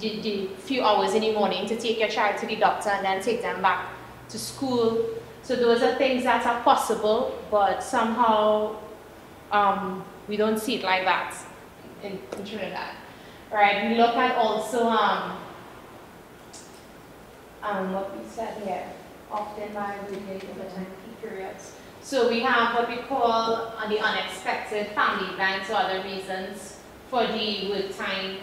the, the few hours in the morning to take your child to the doctor and then take them back to school so those are things that are possible, but somehow um, we don't see it like that in, in Trinidad. Right, we look at also um, um, what we said here, often by related overtime time periods. So we have what we call uh, the unexpected family events or other reasons for the work time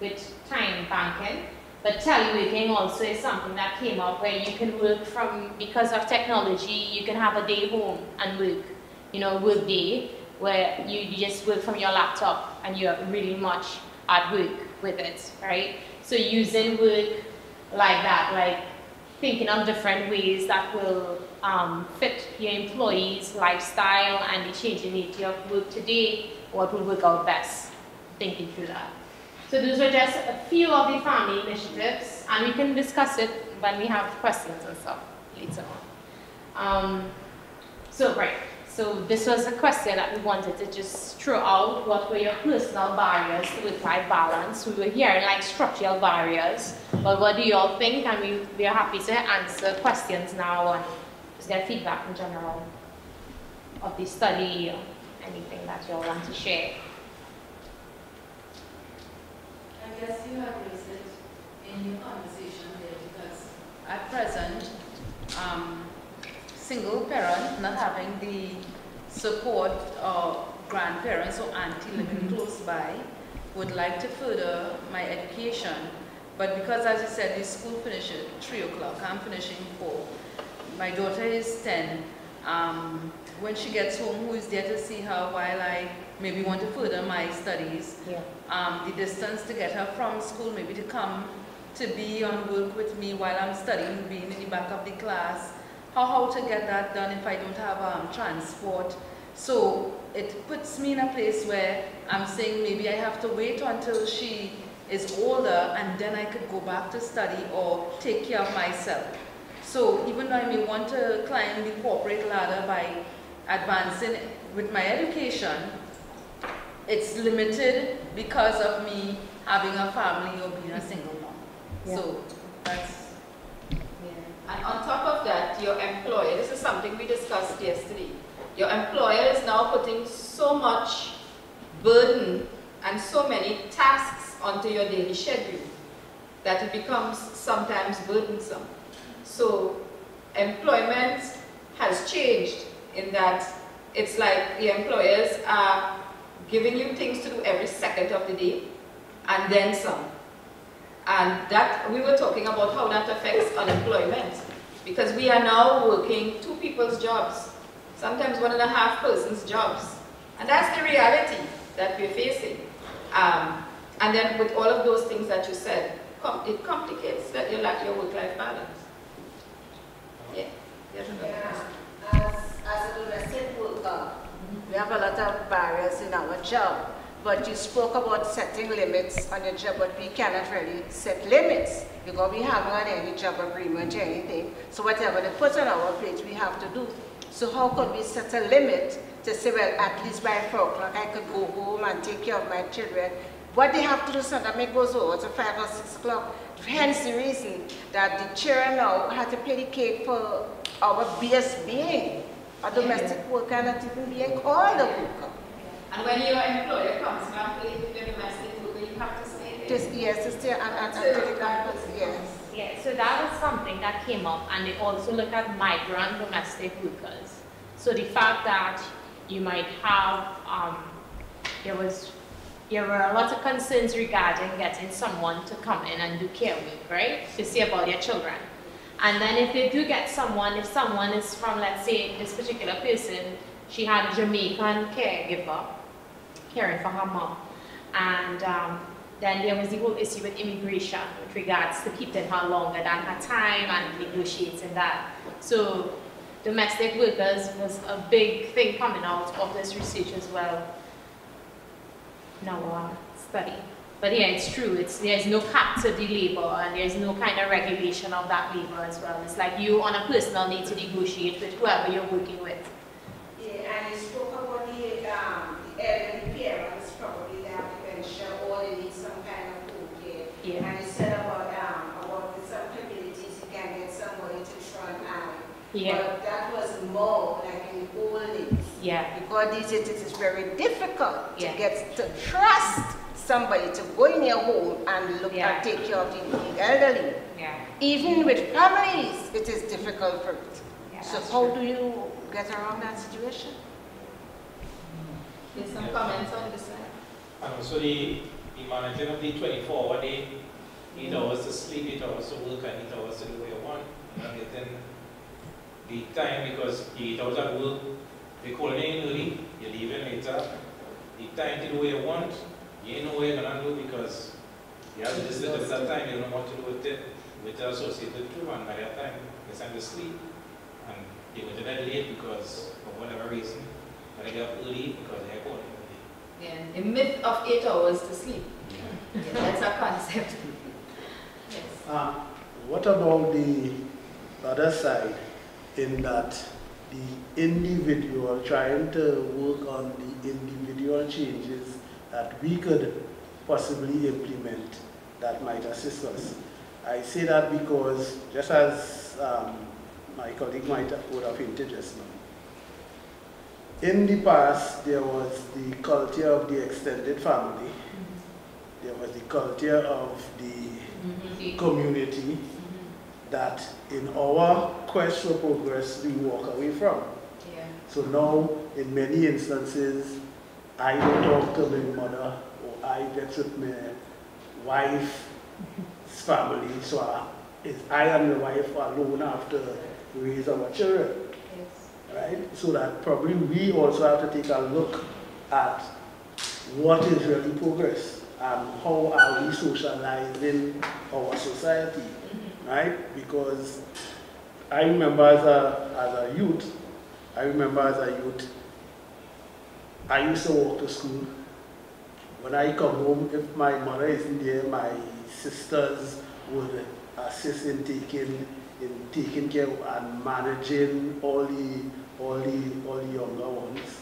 with time banking. But teleworking also is something that came up where you can work from, because of technology, you can have a day home and work, you know, work day, where you, you just work from your laptop and you're really much at work with it, right? So using work like that, like thinking of different ways that will um, fit your employees' lifestyle and the changing nature of work today, what will work out best, thinking through that. So those are just a few of the family initiatives, and we can discuss it when we have questions and stuff later on. Um, so, right, so this was a question that we wanted to just throw out. What were your personal barriers to work-life balance? We were hearing like structural barriers, but what do you all think? And we, we are happy to answer questions now and just get feedback in general of the study or anything that you all want to share. I guess you have raised it in your conversation there because at present, um, single parent not having the support of grandparents or auntie living mm -hmm. close by would like to further my education. But because as you said, the school finishes at 3 o'clock, I'm finishing 4. My daughter is 10. Um, when she gets home, who is there to see her while I maybe want to further my studies? Yeah um, the distance to get her from school, maybe to come to be on work with me while I'm studying, being in the back of the class, how, how to get that done if I don't have um, transport. So it puts me in a place where I'm saying maybe I have to wait until she is older and then I could go back to study or take care of myself. So even though I may want to climb the corporate ladder by advancing with my education, it's limited because of me having a family or being a single mom. Yeah. So that's yeah. And on top of that, your employer, this is something we discussed yesterday. Your putting so much burden and so many tasks onto your daily schedule that it becomes sometimes burdensome. So employment has changed in that it's like the employers are giving you things to do every second of the day, and then some. And that, we were talking about how that affects unemployment, because we are now working two people's jobs, sometimes one and a half persons' jobs. And that's the reality that we're facing. Um, and then with all of those things that you said, com it complicates that you lack your work-life balance. Yeah. Yes, question. As, as a domestic worker, we have a lot of barriers in our job. But you spoke about setting limits on your job, but we cannot really set limits because we haven't got any job agreement or anything. So whatever they put on our plate, we have to do. So how could we set a limit to say, well, at least by four o'clock I could go home and take care of my children? What they have to do Sunday goes over to five or six o'clock. Hence the reason that the children now have to pay the cake for our being a domestic worker, not even being called a worker. And when your employer comes back late with your domestic worker, you have to stay there. Just, yes, to stay and, and, and take it yes. Yeah, so that was something that came up, and they also looked at migrant domestic workers. So the fact that you might have, um, there was, there were a lot of concerns regarding getting someone to come in and do care work, right? To see about their children. And then if they do get someone, if someone is from, let's say, this particular person, she had a Jamaican caregiver caring for her mom. And um, then there was the whole issue with immigration with regards to keeping her longer than her time and negotiating that. So domestic workers was a big thing coming out of this research as well. Now uh, study. But yeah, it's true. It's there's no cap to the labor and there's no kind of regulation of that labor as well. It's like you on a personal need to negotiate with whoever you're working with. Yeah, and you spoke about the, um, the elderly parents, probably they have dementia or they need some kind of home care. Yeah. And you said about, um, about with some communities, you can get somebody to try and eye. Yeah. But that was more like in the old days. Yeah. Because these days it is very difficult Yeah. to get, to trust somebody to go in your home and look Yeah. and take care of the the elderly. Yeah. Even with families, it is difficult for it. Yeah, So that's how true. do you get around that situation? There's some comments on this side. And also the, Mm. the managing of the twenty-four hour day, eight hours to sleep, eight hours to work, and eight hours to do what you want. You know, getting the time because the eight hours at work, they calling in early, you're leaving later. The time to do what you want, you ain't know what you're gonna do because you have this little bit of time, you don't know what to do with it, with the associated too, and by that time, it's time to sleep. And they go to bed late because for whatever reason, and they get up early because they're calling. Yeah, the myth of eight hours to sleep. Yeah, that's a concept. Yes. Uh, What about the other side in that the individual, trying to work on the individual changes that we could possibly implement that might assist us? I say that because, just as um, my colleague might have, would have hinted just now, in the past, there was the culture of the extended family, there was the culture of the community that in our quest for progress we walk away from. Yeah. So now, in many instances, I don't talk to my mother or I get with my wife's family. So I, I and my wife alone after raise our children. Right? So that probably we also have to take a look at what is really progress and how are we socializing our society, mm-hmm. right? Because I remember as a, as a youth, I remember as a youth, I used to walk to school. When I come home, if my mother isn't there, my sisters would assist in taking in taking care of and managing all the all the all the younger ones.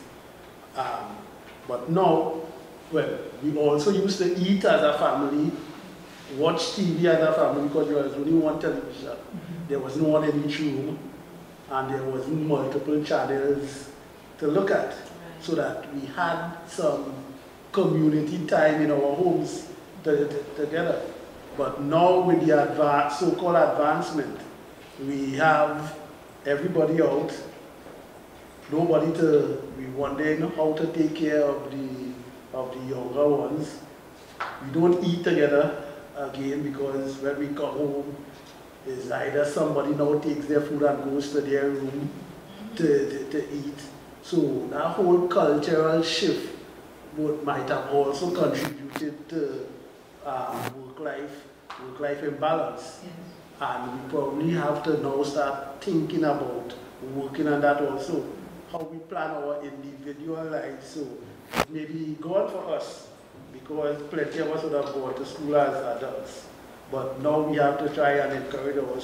Um, but now, well, we also used to eat as a family, watch TV as a family because there was only one television. There was no one in each room, and there was multiple channels to look at, so that we had some community time in our homes to- to- together. But now with the so-called advancement, we have everybody out, nobody to be wondering how to take care of the of the younger ones. We don't eat together again because when we come home, it's either somebody now takes their food and goes to their room to, to, to eat. So that whole cultural shift would, might have also contributed to um, work-life work-life imbalance. And we probably have to now start thinking about working on that also. How we plan our individual lives. So it may gone for us because plenty of us would have gone to school as adults. But now we have to try and encourage our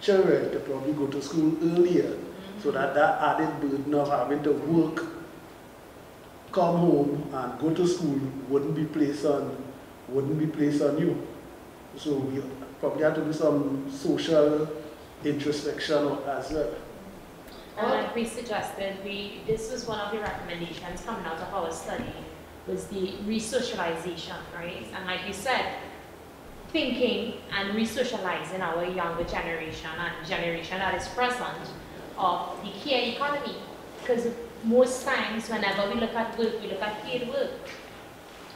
children to probably go to school earlier so that that added burden of having to work, come home and go to school wouldn't be placed on, wouldn't be placed on you. So we probably have to do some social introspection as well. And like we suggested, we, this was one of the recommendations coming out of our study, was the resocialization, right? And like you said, thinking and resocializing our younger generation and generation that is present of the care economy. Because most times whenever we look at work, we look at paid work.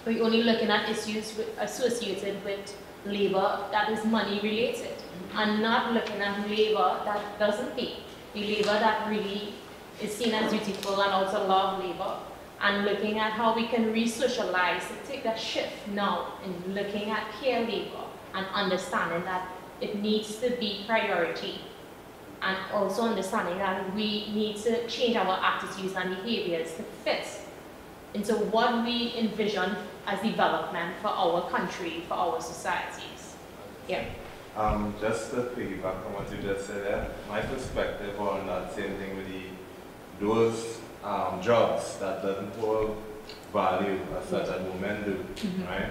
We're only looking at issues associated with labor that is money related and not looking at labor that doesn't pay. Labor that really is seen as beautiful and also love labor and looking at how we can re-socialize take that shift now in looking at care labor and understanding that it needs to be priority and also understanding that we need to change our attitudes and behaviors to fit into what we envision as development for our country, for our societies. Yeah. Um, just to piggyback on what you just said there, my perspective on that same thing with the, those um, jobs that doesn't hold value as such as women do, Mhm. right?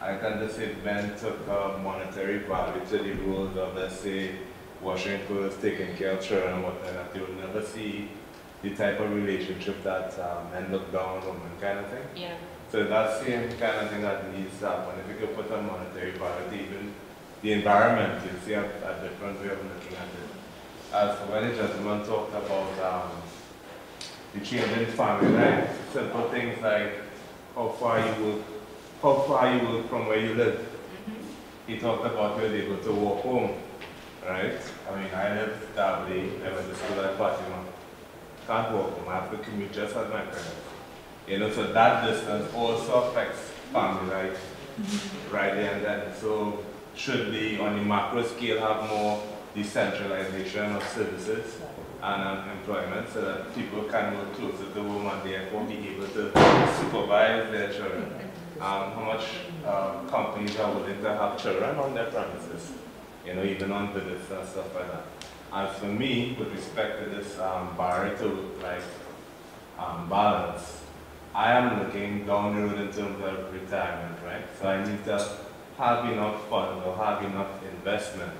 I can just say men took a monetary value to the roles of, let's say, washing clothes, taking care of children and whatnot. You'll never see the type of relationship that um, men look down on women kind of thing. Yeah. So that same kind of thing that needs to happen. If you could put a monetary value to even the environment, you'll see a, a different way of looking at it. As for when the gentleman talked about um, the change in family life, simple things like how far you work, how far you work from where you live. He talked about being able to walk home, right? I mean, I live Derby, I went to school at Fatima. Can't walk home, I have to commute just as my parents. You know, so that distance also affects family life right there and then. So should the, on the macro scale, have more decentralization of services and um, employment so that people can work closer to home and therefore be able to supervise their children. Um, how much um, companies are willing to have children on their premises, you know, even on visits and stuff like that. As for me, with respect to this um, to like um, balance, I am looking down the road in terms of retirement, right? So I need to have enough funds or have enough investment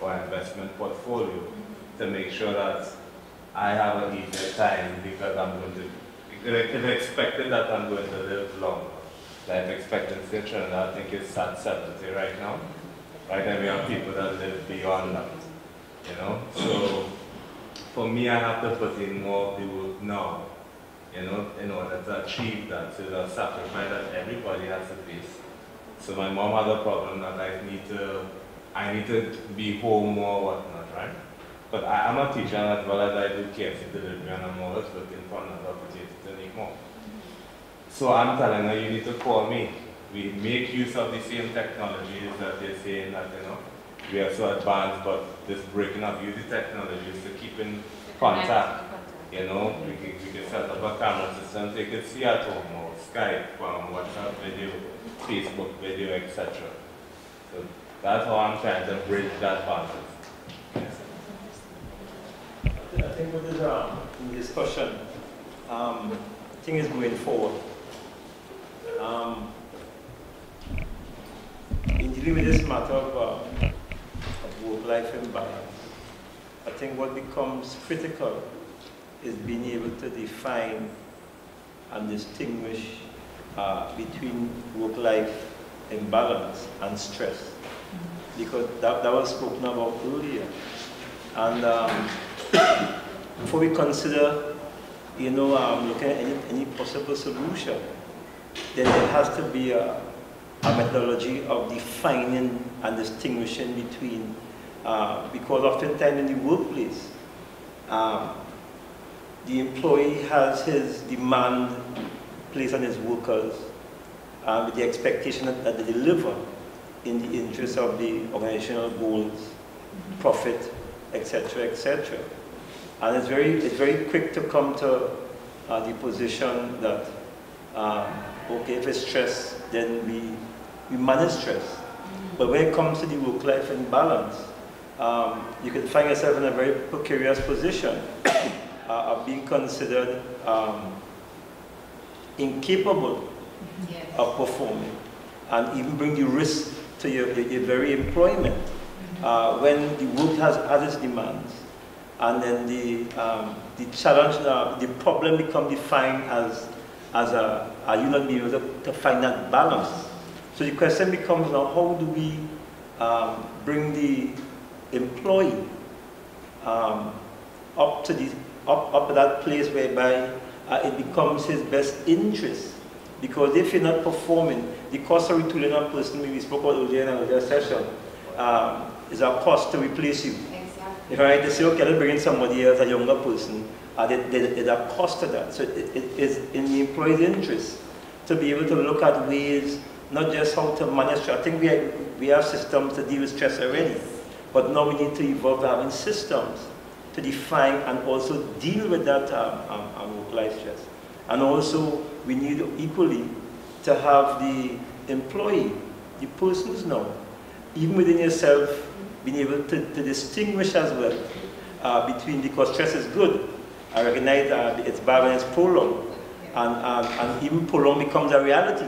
or investment portfolio mm-hmm. to make sure that I have a easier time because I'm going to, it's expected that I'm going to live longer. Life expectancy in Trinidad, I think it's at 70 right now. Right, and we have people that live beyond that, you know? So for me, I have to put in more of the work now you know, in order to achieve that. So the sacrifice that everybody has to face. So my mom had a problem that I need to, I need to be home or whatnot, right? But I, am a teacher and as well as I do KFC delivery and I'm always looking for another opportunity to make more. So I'm telling her, you need to call me. We make use of the same technologies that they're saying that, you know, we are so advanced, but this breaking up, the technologies to keep in contact. You know, we can, we can set up a camera system so you can see at home or Skype, um, WhatsApp video, Facebook video, etc. So that's how I'm trying to bridge that balance. I think with this um, discussion, um, thing is going forward. Um, in dealing with this matter of, uh, of work-life imbalance, I think what becomes critical is being able to define and distinguish uh, between work-life imbalance and stress. Because that, that was spoken about earlier. And um, before we consider, you know, um, looking at any, any possible solution, then there has to be a, a methodology of defining and distinguishing between, uh, because oftentimes in the workplace, um, the employee has his demand placed on his workers uh, with the expectation that, that they deliver in the interest of the organizational goals, profit, etc., etc. And it's very, it's very quick to come to uh, the position that, um, okay, if it's stress, then we, we manage stress. But when it comes to the work-life imbalance, um, you can find yourself in a very precarious position uh, of being considered um, incapable Yes. of performing and even bring the risk to your, your, very employment uh, when the work has, has its demands and then the, um, the challenge, uh, the problem become defined as, as a, are you not being able to, to find that balance? So the question becomes now, how do we um, bring the employee um, up to the, up, up to that place whereby uh, it becomes his best interest because if you're not performing, the cost of retooling a person, we spoke about earlier in earlier session, um, is a cost to replace you. Exactly. If I they say, okay, let's bring in somebody else, a younger person, uh, there, there, there's a cost to that. So it, it is in the employee's interest to be able to look at ways, not just how to manage stress. I think we have, we have systems to deal with stress already, but now we need to evolve to having systems to define and also deal with that um, um, um, work-life stress. And also, we need equally to have the employee, the persons now, even within yourself, being able to, to distinguish as well uh, between, because stress is good. I recognize that it's bad when it's prolonged, and, um, and even prolonged becomes a reality.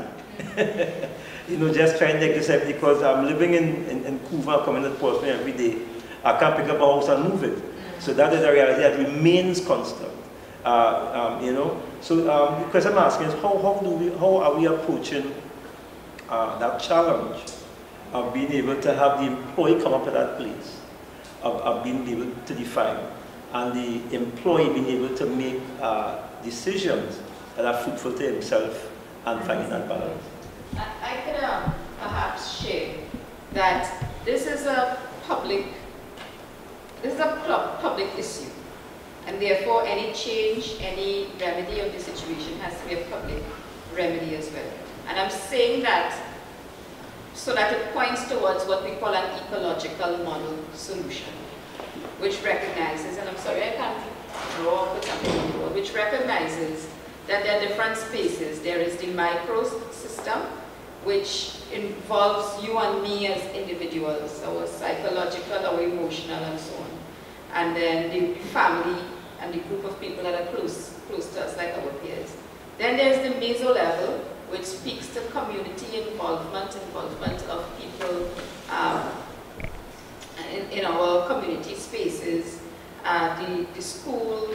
you know, just trying to accept because I'm living in, in, in Couva, coming to Portsmouth every day. I can't pick up a house and move it. So that is a reality that remains constant. Uh, um, you know, so um, the question I'm asking is how, how, do we, how are we approaching uh, that challenge of being able to have the employee come up to that place, of, of being able to define, and the employee being able to make uh, decisions that are fruitful to himself and finding that balance. I, I could um, perhaps share that this is a public, this is a public issue. And therefore, any change, any remedy of the situation has to be a public remedy as well. And I'm saying that so that it points towards what we call an ecological model solution, which recognizes, and I'm sorry I can't draw or put something on the board, which recognizes that there are different spaces. There is the micro system, which involves you and me as individuals, our psychological, our emotional, and so on. And then the family and the group of people that are close, close to us, like our peers. Then there's the meso level, which speaks to community involvement, involvement of people um, in, in our community spaces, uh, the, the school,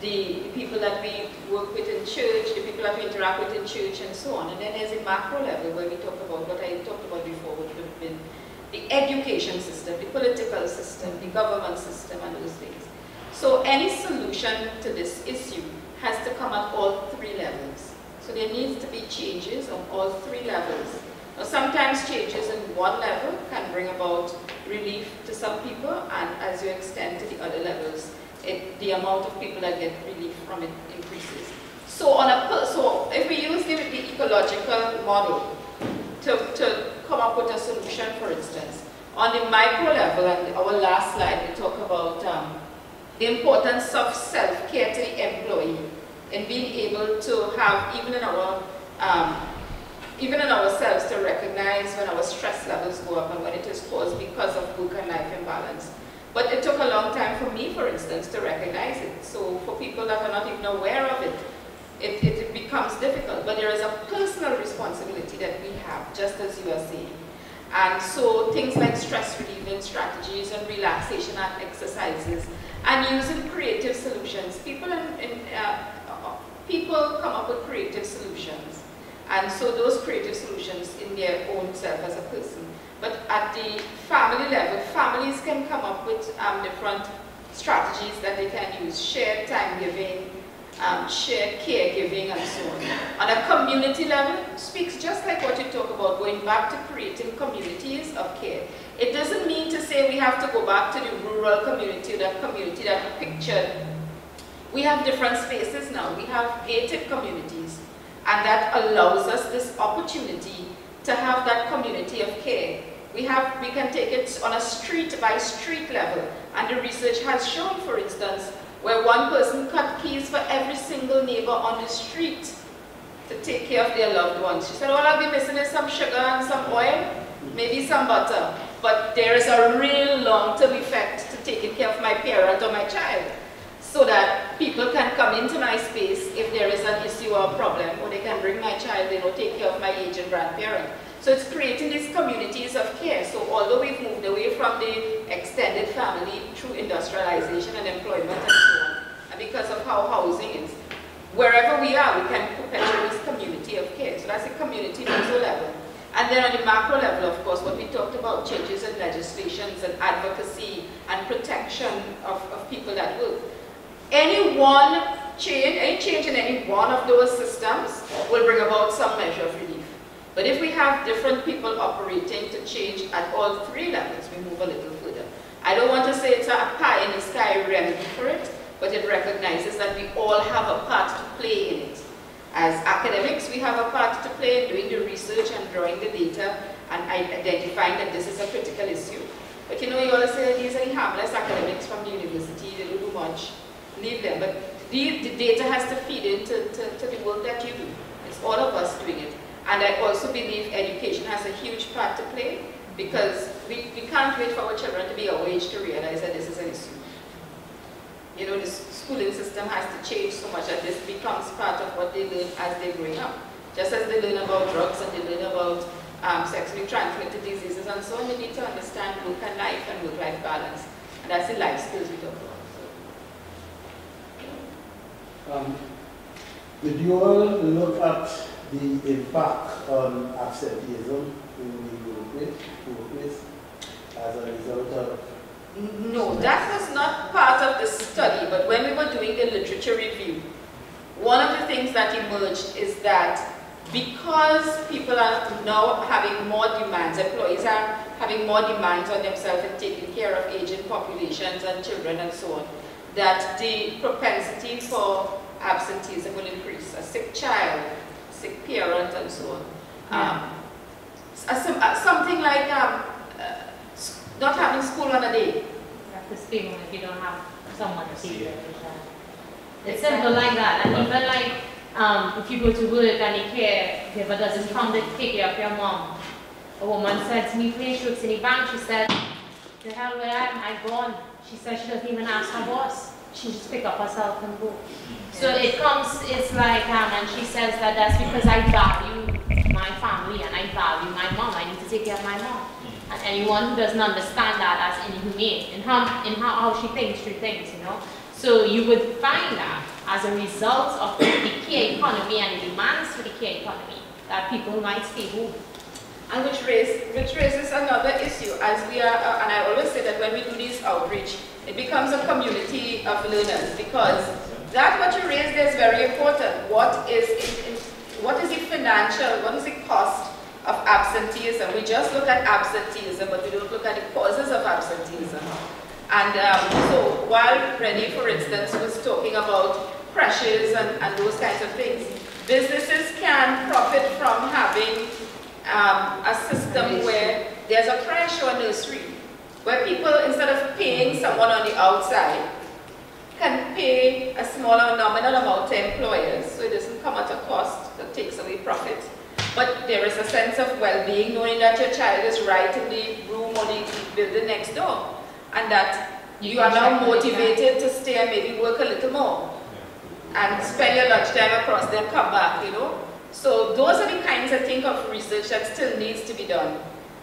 the, people that we work with in church, the people that we interact with in church, and so on. And then there's a macro level where we talk about what I talked about before, which would have been the education system, the political system, the government system, and those things. So any solution to this issue has to come at all three levels. So there needs to be changes on all three levels. Now sometimes changes in one level can bring about relief to some people, and as you extend to the other levels, it, the amount of people that get relief from it increases. So on a so if we use the, the ecological model to, to come up with a solution, for instance, on the micro level, and our last slide, we talk about um, the importance of self-care to the employee and being able to have, even in our, um, even in ourselves, to recognize when our stress levels go up and when it is caused because of work and life imbalance. But it took a long time for me, for instance, to recognize it. So for people that are not even aware of it, it, it, becomes difficult. But there is a personal responsibility that we have, just as you are saying. And so things like stress relieving strategies and relaxation exercises and using creative solutions. People, in, in, uh, people come up with creative solutions. And so those creative solutions in their own self as a person. But at the family level, families can come up with um, different strategies that they can use. Shared time giving, um, shared caregiving and so on. On a community level, speaks just like what you talk about, going back to creating communities of care. It doesn't mean to say we have to go back to the rural community, that community that we pictured. We have different spaces now. We have gated communities, and that allows us this opportunity to have that community of care. We, have, we can take it on a street by street level, and the research has shown, for instance, where one person cut keys for every single neighbor on the street to take care of their loved ones. She said, all I'll be missing is some sugar and some oil, maybe some butter. But there is a real long-term effect to taking care of my parent or my child so that people can come into my space if there is an issue or a problem, or they can bring my child in or take care of my aging grandparent. So it's creating these communities of care. So although we've moved away from the extended family through industrialization and employment and so on, and because of how housing is, wherever we are, we can perpetuate this community of care. So that's a community meso level. And then on the macro level, of course, what we talked about, changes in legislations and advocacy and protection of, of people that work. Any one change, any change in any one of those systems will bring about some measure of relief. But if we have different people operating to change at all three levels, we move a little further. I don't want to say it's a pie in the sky remedy for it, but it recognizes that we all have a part to play in it. As academics, we have a part to play in doing the research and drawing the data and identifying that this is a critical issue. But you know, you always say these are harmless academics from the university, they don't do much, leave them. But the, the data has to feed into to, to the work that you do. It's all of us doing it. And I also believe education has a huge part to play because we, we can't wait for our children to be our age to realize that this is an issue. You know, the schooling system has to change so much that this becomes part of what they learn as they grow up. Just as they learn about drugs and they learn about um, sexually transmitted diseases and so on, they need to understand work and life and work-life balance. And that's the life skills we talk about. Um, did you all look at the impact on absenteeism in the workplace, as a result of no, that was not part of the study, but when we were doing the literature review, one of the things that emerged is that because people are now having more demands, employees are having more demands on themselves and taking care of aging populations and children and so on, that the propensity for absenteeism will increase. A sick child, sick parent, and so on. Um, a, something like um, uh, not having school on a day. You have to stay home if you don't have someone to see you. It's simple like that. And even like um, if you go to work and the caregiver doesn't come to take care of your mom. A woman said to me, playing tricks in the bank, she said, the hell where am I gone? She said she doesn't even ask her boss. She just pick up herself and go. So it comes, it's like, um, and she says that that's because I value my family and I value my mom. I need to take care of my mom. And anyone who doesn't understand that as inhumane in how, in how, how she thinks through things, you know. So you would find that as a result of the care economy and the demands for the care economy, that people might stay home. And which, raise, which raises another issue as we are, uh, and I always say that when we do this outreach, it becomes a community of learners because that what you raised is very important. What is, in, in, what is the financial, what is the cost of absenteeism? We just look at absenteeism, but we don't look at the causes of absenteeism. And um, so while Rennie, for instance, was talking about pressures and, and those kinds of things, businesses can profit from having um, a system where there's a or nursery, where people, instead of paying someone on the outside, can pay a smaller nominal amount to employers, so it doesn't come at a cost that takes away profit. But there is a sense of well-being, knowing that your child is right in the room or the building next door, and that you, you are now motivated to stay and maybe work a little more, and spend your lunchtime across there, come back, you know. So those are the kinds, I think, of research that still needs to be done.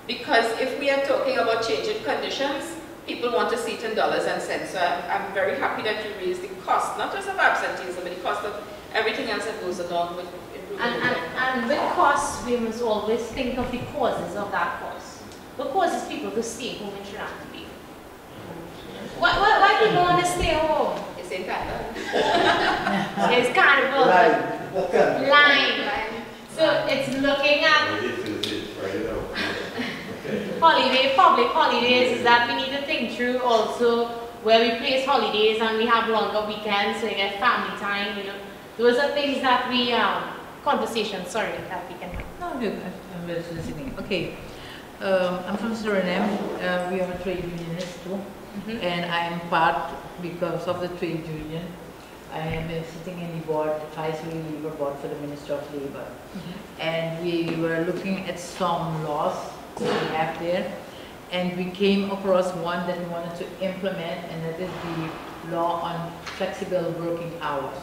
Because if we are talking about changing conditions, people want to see it in dollars and cents. So I'm, I'm very happy that you raised the cost, not just of absenteeism, but the cost of everything else that goes along with improving and, and, and with costs, we must always think of the causes of that cost. What causes people to stay home in Lanka? Why, why, why people want to stay home? It's St. Anna. It's carnival. Line, what kind? Line. So it's looking at Monday, Tuesday, Friday, though. Okay. holiday, public holidays, is that we need to think through also where we place holidays and we have longer weekends, so you get family time, you know. Those are things that we, um, conversations, sorry, that we can have. No, look, I'm just listening. Okay. Um, I'm from Suriname. Uh, we are a trade unionist too. And I am part, because of the trade union, I am uh, sitting in the board, advisory labor board for the Minister of Labor. And we were looking at some laws that we have there. And we came across one that we wanted to implement, and that is the law on flexible working hours.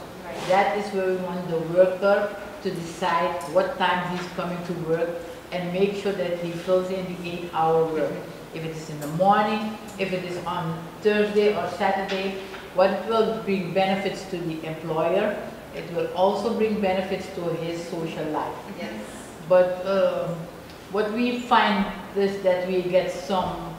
That is where we want the worker to decide what time he's coming to work and make sure that he fills in the eight-hour work. If it is in the morning, if it is on Thursday or Saturday, what will bring benefits to the employer, it will also bring benefits to his social life. Yes. But um, what we find is that we get some,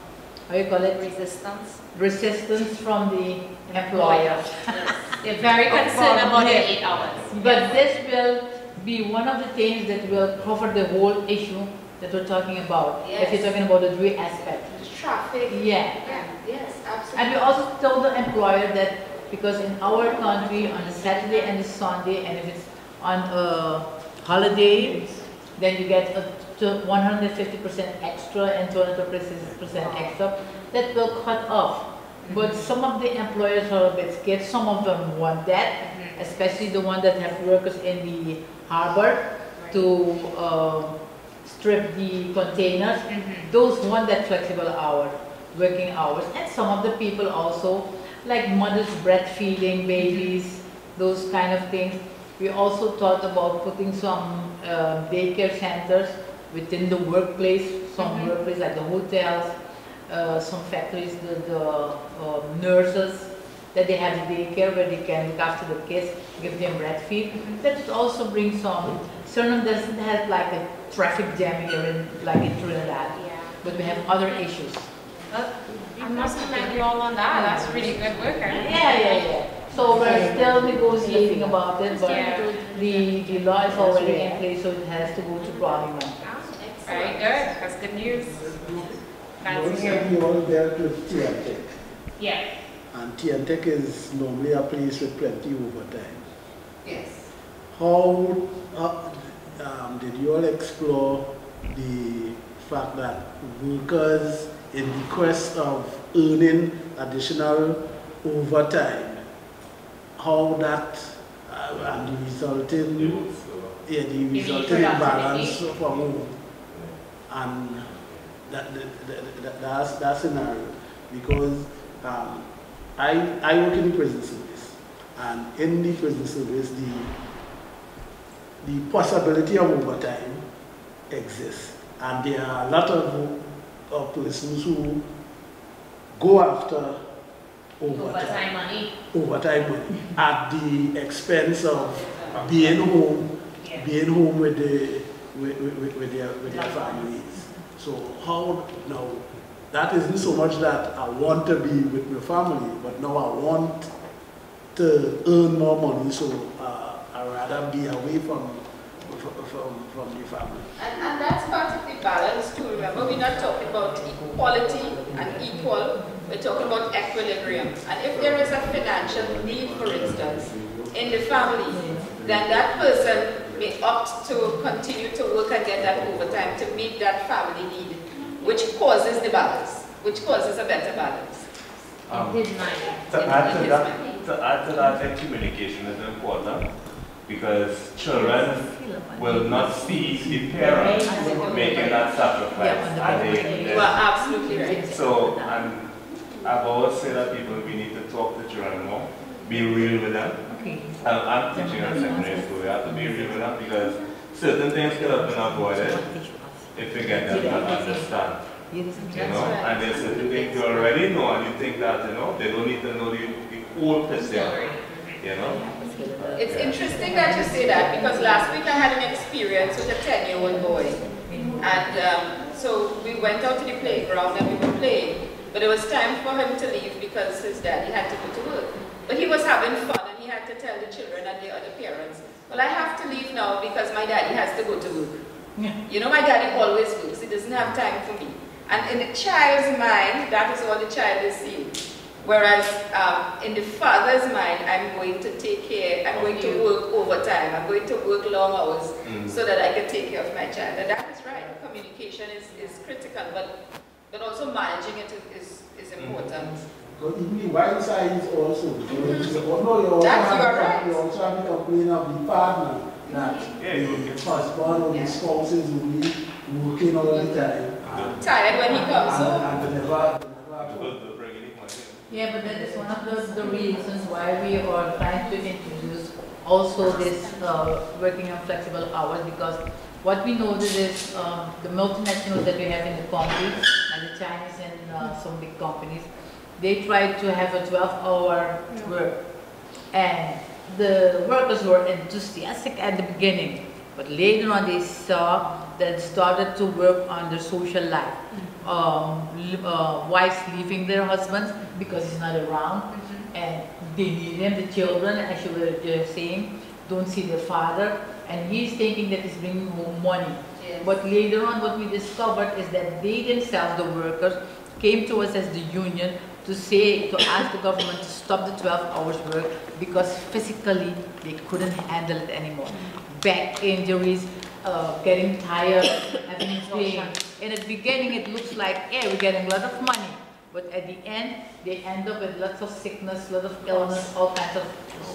how you call it, Resistance. resistance from the employer. They're very concerned about the eight hours. But this will be one of the things that will cover the whole issue that we're talking about. If you're talking about the three aspect. Traffic. Yeah. Yeah, yes, absolutely. And we also told the employer that because in our country on a Saturday and a Sunday, and if it's on a holiday, then you get a to 150% extra and 200% extra. That will cut off. But some of the employers are a bit scared. Some of them want that, especially the one that have workers in the harbor to uh, strip the containers. Those want that flexible hour, working hours. And some of the people also, like mothers breastfeeding babies, those kind of things. We also thought about putting some uh, daycare centers within the workplace, some workplace like the hotels, uh, some factories, the, the uh, nurses, that they have the daycare where they can look after the kids, give them breastfeed. That would also bring some, Suriname doesn't have like a traffic jam here in, like in Trinidad, Yeah. but we have other issues. I must commend you all on that, that's really good work, right? Yeah, yeah, yeah. So we're still negotiating about it, but Yeah. the, the law is already in place, so it has to go to parliament. Very good, that's good news. You Fancy also, here. you all dealt with T&TEC. Yeah. And T&TEC is normally a place with plenty overtime. Yes. How, uh, um, did you all explore the fact that workers in the quest of earning additional overtime, how that, uh, and the resulting, yeah, the resulting imbalance productivity. from home. And that, that, that, that, that's, that scenario, because um, I, I work in the prison service, and in the prison service, the the possibility of overtime exists. And there are a lot of, of persons who go after overtime, Overtime money. overtime money at the expense of being home, Yeah. being home with, the, with, with, with their, with their families. So how, now, that isn't so much that I want to be with my family, but now I want to earn more money, so uh, rather be away from, from, from, from the family. And, and that's part of the balance too. Remember, we're not talking about equality and equal, we're talking about equilibrium. And if there is a financial need, for instance, in the family, then that person may opt to continue to work and get that overtime to meet that family need, which causes the balance, which causes a better balance. Um, His money. To It- add to that, money. to add to that, communication is important because children will not see the parents making that sacrifice. Yeah, and they- You are absolutely right. So, and I've always said that people, we need to talk to children more, be real with them. Okay. Um, I'm teaching at secondary school, we have to be real with them because certain things could have been avoided if we get them to understand. You know, and there's certain things you already know and you think that, you know, they don't need to know the, the whole picture, you know? It's interesting that you say that because last week I had an experience with a 10-year-old boy. And um, so we went out to the playground and we were playing. But it was time for him to leave because his daddy had to go to work. But he was having fun and he had to tell the children and the other parents, well, I have to leave now because my daddy has to go to work. Yeah. You know, my daddy always works. He doesn't have time for me. And in the child's mind, that is all the child is seeing. Whereas um, in the father's mind, I'm going to take care, I'm going to work overtime, I'm going to work long hours Mm. so that I can take care of my child. And that is right. Communication is, is critical, but, but also managing it is, is important. Because even the white side is also, so you say, oh no, you also That's- have, you are to- right. you also have to complain of the partner, that Yeah, you the can- husband or the Yeah. spouses will be working all the time. and- Tired when he comes and- home. And they never, they never Because the bringing money. Yeah, but that is one of the, the reasons why we are trying to introduce also this uh, working on flexible hours because what we notice is um, the multinationals that we have in the country and the Chinese and uh, some big companies, they try to have a 12 hour work. And the workers were enthusiastic at the beginning, but later on they saw that started to work on their social life. Um, uh, wives leaving their husbands because he's not around, and they need him. The children, as you were saying, don't see their father, and he's thinking that he's bringing home money. Yes. But later on, what we discovered is that they themselves, the workers, came to us as the union to say, to ask the government to stop the 12 hours work because physically they couldn't handle it anymore. Back injuries, uh, getting tired, having pain. In the beginning, it looks like, yeah, we're getting a lot of money. But at the end, they end up with lots of sickness, lots of illness, all kinds of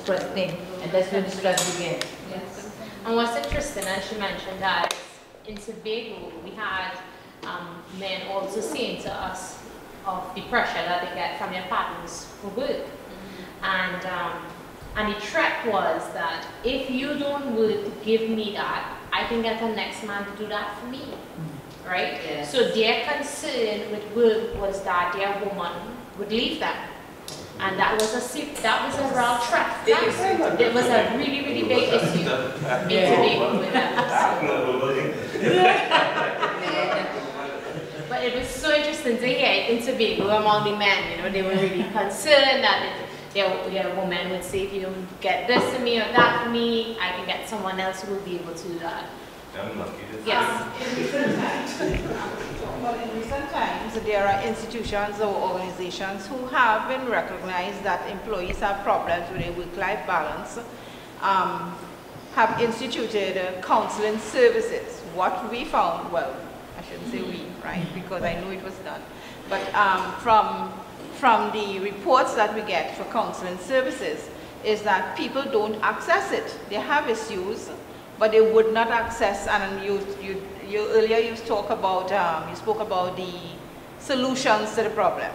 stress things. And that's where the stress begins. Yes. And what's interesting, as she mentioned, that in Tobago, we had um, men also saying to us of the pressure that they get from their partners for work. And, um, and the threat was that if you don't work give me that, I can get the next man to do that for me. Right? Yes. So their concern with work was that their woman would leave them. And that was a se- that was a real threat. Big. It was a really, really big issue in Tobago with that. But it was so interesting to hear it in Tobago among the men, you know, they were really concerned that it- their, their woman would say, if you don't get this for me or that for me, I can get someone else who will be able to do that. I'm lucky. this- Yes. In recent times, well, in recent times, there are institutions or organizations who have been recognized that employees have problems with their work-life balance, um, have instituted uh, counseling services. What we found, well, I shouldn't say we, right, because I know it was done, but um, from, from the reports that we get for counseling services, is that people don't access it. They have issues, but they would not access, and you, you, you earlier you talk about, um, you spoke about the solutions to the problem.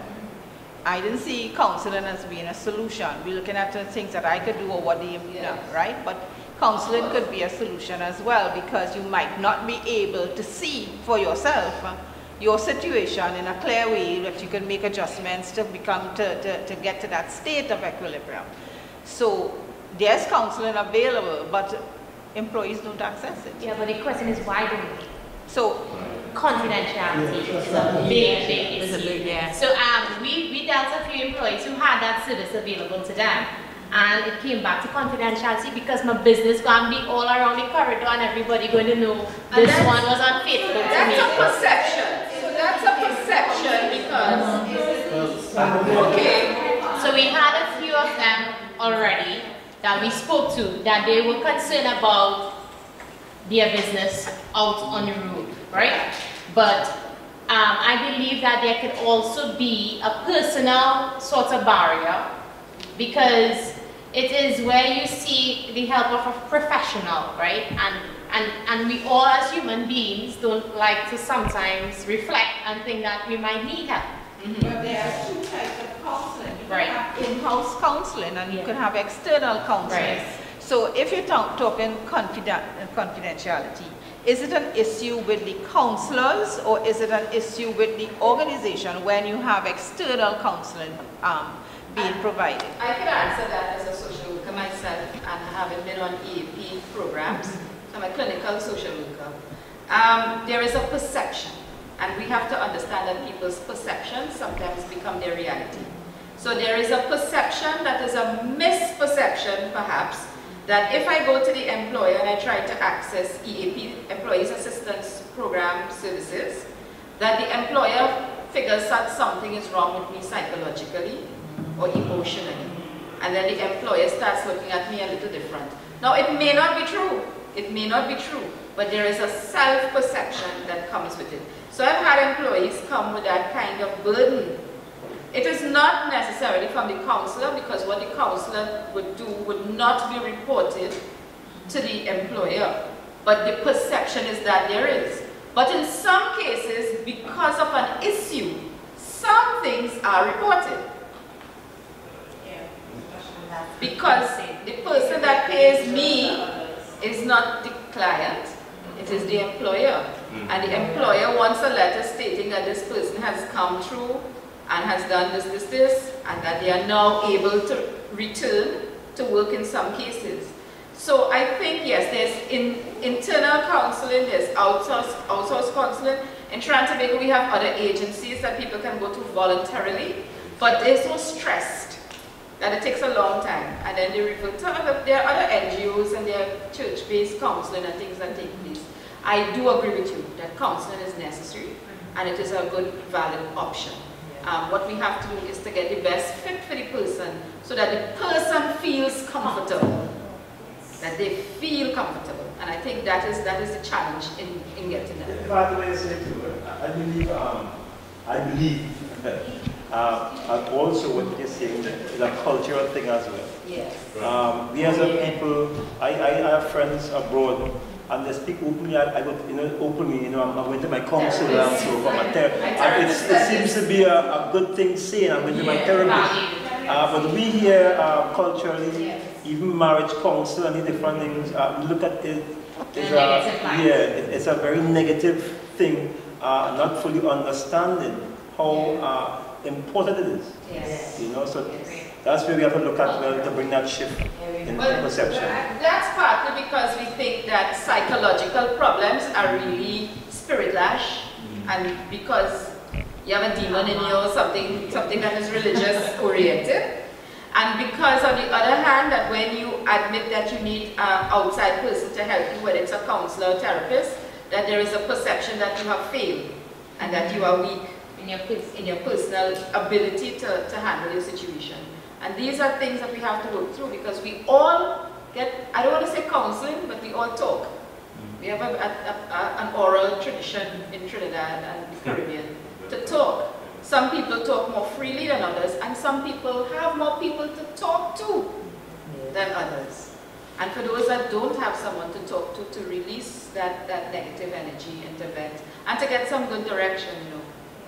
I didn't see counseling as being a solution. We're looking at the things that I could do or what the, you know, right? But counseling could be a solution as well because you might not be able to see for yourself your situation in a clear way that you can make adjustments to become, to, to, to get to that state of equilibrium. So there's counseling available, but employees don't access it. Yeah, but the question is why don't we? So Confidentiality is a big, big issue. yeah. So um, we, we dealt with a few employees who had that service available to them. And it came back to confidentiality because my business going to be all around the corridor and everybody going to know And this one was unfaithful to me. That's a perception. So that's a perception because, okay, So we had a few of them already that we spoke to that they were concerned about their business out on the road, right? But um, I believe that there could also be a personal sort of barrier because it is where you see the help of a professional, right? And, and, and we all as human beings don't like to sometimes reflect and think that we might need help. But there are two types of counseling. You Right. can have in-house counseling and you can have external counseling. Right. So if you're talk- talking confiden- uh, confidentiality, is it an issue with the counselors or is it an issue with the organization when you have external counseling um, being provided? I could answer that as a social worker myself and having been on EAP programs. So I'm a clinical social worker. Um, there is a perception and we have to understand that people's perceptions sometimes become their reality. So there is a perception that is a misperception perhaps that if I go to the employer and I try to access EAP, Employees Assistance Program services, that the employer figures that something is wrong with me psychologically or emotionally. And then the employer starts looking at me a little different. Now it may not be true, it may not be true, but there is a self-perception that comes with it. So I've had employees come with that kind of burden. It is not necessarily from the counselor because what the counselor would do would not be reported to the employer. But the perception is that there is. But in some cases, because of an issue, some things are reported. Because the person that pays me is not the client, it is the employer. Mm-hmm. And the employer wants a letter stating that this person has come through and has done this, this, this, and that they are now able to return to work in some cases. So I think, yes, there's in, internal counseling, there's outsourced, outsourced counseling. In Tobago, we have other agencies that people can go to voluntarily, but they're so stressed that it takes a long time. And then they refer to other, there are other NGOs and there are church-based counseling and things that take place. I do agree with you that counseling is necessary and it is a good, valid option. Um, what we have to do is to get the best fit for the person so that the person feels comfortable, that they feel comfortable. And I think that is that is the challenge in, in getting that. By the way, say too, I believe, um, I believe, uh, and also what you're saying is a cultural thing as well. Yes. Um, we as a people, I, I, I have friends abroad and they speak openly, I, I go, you know, openly, you know, I'm, I'm going to my counselor and so forth, and it's, it seems to be a, a good thing saying, I'm going to my therapist. Uh, but we here uh, culturally, even marriage counsel and the different things, uh, look at it, it's a, yeah, it, it's a very negative thing, uh, not fully understanding how uh, important it is. Yes. You know, so that's where we have to look at well, to bring that shift in Well, perception. That's partly because we think that psychological problems are really spirit lash, mm. and because you have a demon in you or something, something that is religious oriented. And because on the other hand, that when you admit that you need an outside person to help you, whether it's a counselor or therapist, that there is a perception that you have failed and that you are weak in your, in your personal ability to, to handle your situation. And these are things that we have to work through because we all get, I don't want to say counseling, but we all talk. Mm-hmm. We have a, a, a, an oral tradition in Trinidad and the Caribbean to talk. Some people talk more freely than others, and some people have more people to talk to than others. And for those that don't have someone to talk to, to release that, that negative energy and to vent, and to get some good direction,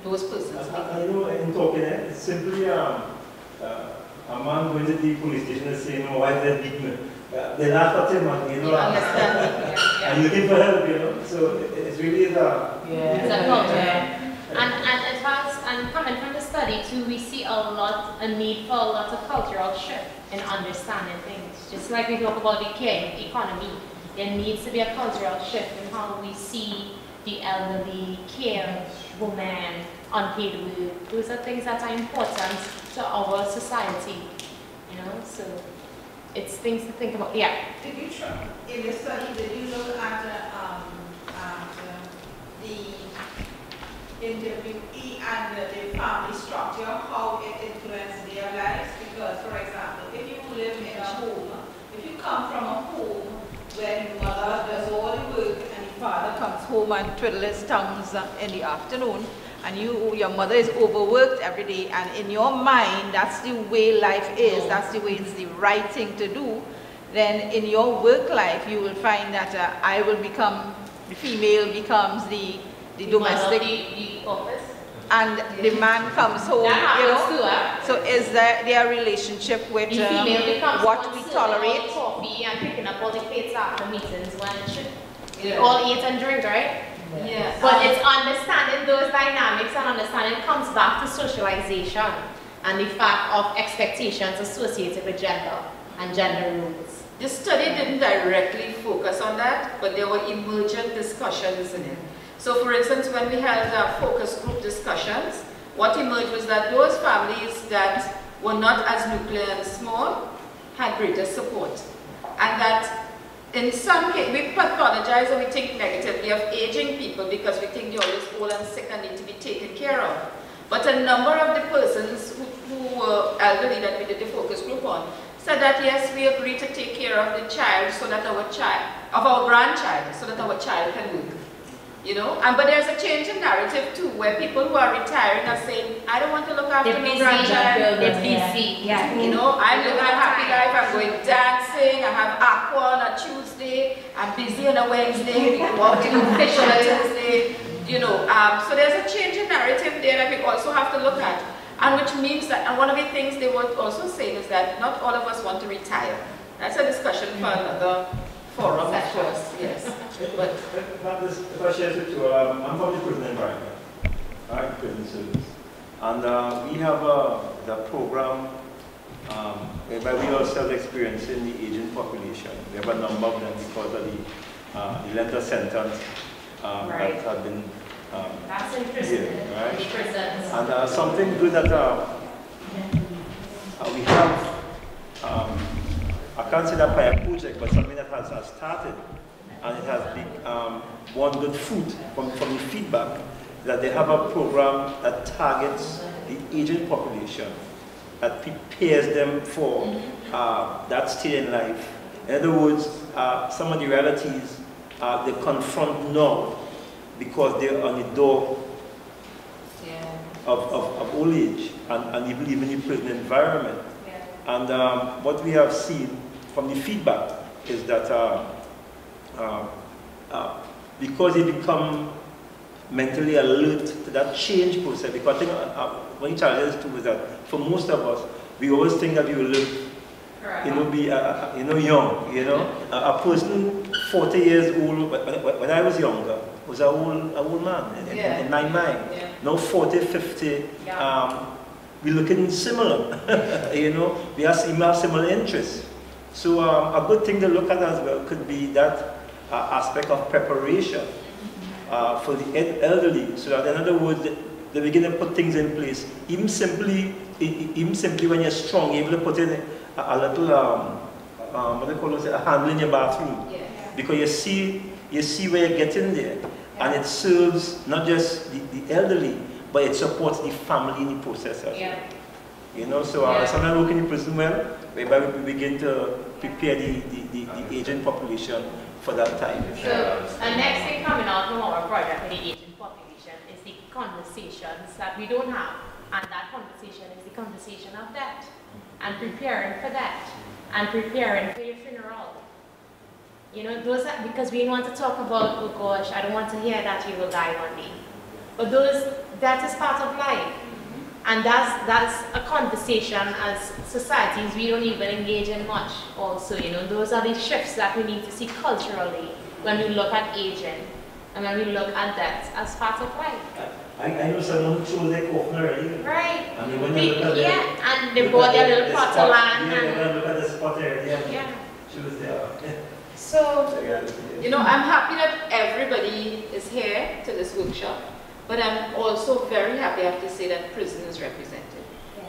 those persons. I, I I know in talking, eh, it's simply um, uh, a man going to the police station and saying, oh, why did they beat me? Uh, they laugh at him and, you know, You understand? and looking for help, you know. So it, it's really the, It's a culture. And, and as far as, and coming from the study too, we see a lot, a need for a lot of cultural shift in understanding things. Just like we talk about the care economy, there needs to be a cultural shift in how we see the elderly, care, women, unpaid work. Those are things that are important to our society, you know, so it's things to think about, yeah. Did you try, in the study, did you look at, um, the interviewee and the the family structure, how it influenced their lives? Because, for example, if you live in a home, if you come from a home where your mother does all the work and the father comes home and twiddles his thumbs in the afternoon, and you, your mother is overworked every day, and in your mind, that's the way life is, that's the way it's the right thing to do, then in your work life, you will find that uh, I will become, the female becomes the, the domestic, The, the office. and the man comes home, That you know? too, huh? So is there their relationship with The uh, female becomes what one we serving all the tolerate? Coffee and picking up all the plates after meetings when it should. Yeah. all eat and drink, right? Yeah. But it's understanding those dynamics and understanding comes back to socialization and the fact of expectations associated with gender and gender roles. The study didn't directly focus on that, but there were emergent discussions in it. So for instance, when we held our focus group discussions, what emerged was that those families that were not as nuclear and small had greater support. And that in some cases, we pathologize or we think negatively of aging people because we think they're always old and sick and need to be taken care of. But a number of the persons who, who uh, were elderly that we did the focus group on said that yes, we agree to take care of the child so that our child, of our grandchild, so that our child can work. You know, and but there's a change in narrative too, where people who are retiring are saying, I don't want to look after They're my busy, grandchild. they're busy, yeah. You know, I'm living a happy life, I'm going dancing, I have aqua on a Tuesday, I'm busy on a Wednesday, we go out to do fish on a Thursday, you know. Um, so there's a change in narrative there that we also have to look at. And which means that, and one of the things they were also saying is that not all of us want to retire. That's a discussion for another forum, of course, yes. But If I just- if I share with you, um, I'm from the prison environment, right, prison service. And uh, we have uh, the program um, whereby we ourselves experiencing the aging population. We have a number of them because of the, uh, the length of sentence um, Right. that have been um, That's interesting. Yeah, right. And uh, something good that uh, uh, we have, I can't say that by a project, but something that has, has started and it has been um, one good fruit from, from the feedback that they have a program that targets the aging population, that prepares them for uh, that stage in life. In other words, uh, some of the realities uh, they confront now because they're on the door yeah. of, of, of old age and, and even even the prison environment. And um, what we have seen from the feedback is that uh, uh, uh, because they become mentally alert to that change process, because I think uh, uh, one challenges too is that for most of us, we always think that we will live Correct. you know, be, uh, you know, young, you know. A, a person 40 years old, when, I was younger, was a old, a old man in, Yeah. in my mind. Yeah. Now 40, 50, Yeah. um, we looking similar, you know. We have, we have similar interests. So um, a good thing to look at as well could be that uh, aspect of preparation uh, for the elderly. So that in other words, they, they begin to put things in place. Even simply, even simply when you're strong, you're able to put in a, a little, um, um, what do you call it, a handle in your bathroom. Yeah. Because you see, you see where you're getting there. And it serves not just the, the elderly, but it supports the family in the process as well. Yeah. You know, so uh, Yeah. sometimes working in prison well, whereby we begin to prepare the, the, the, the aging population for that time. So, uh, next thing coming out from our project for the aging population is the conversations that we don't have. And that conversation is the conversation of death. And preparing for that. And preparing for your funeral. You know, those are, because we don't want to talk about, oh gosh, I don't want to hear that you will die one day. But those, that is part of life. And that's, that's a conversation as societies we don't even engage in much also, you know. Those are the shifts that we need to see culturally when we look at aging and when we look at death as part of life. I, I know someone who chose their coffin already. Right. And they went and looked at the- Yeah, and they bought their the- little the plot of land Yeah, they and, went and looked at the spot there. Yeah. yeah. She was there. So, Yeah. you know, I'm happy that everybody is here to this workshop, but I'm also very happy, I have to say, that prison is represented.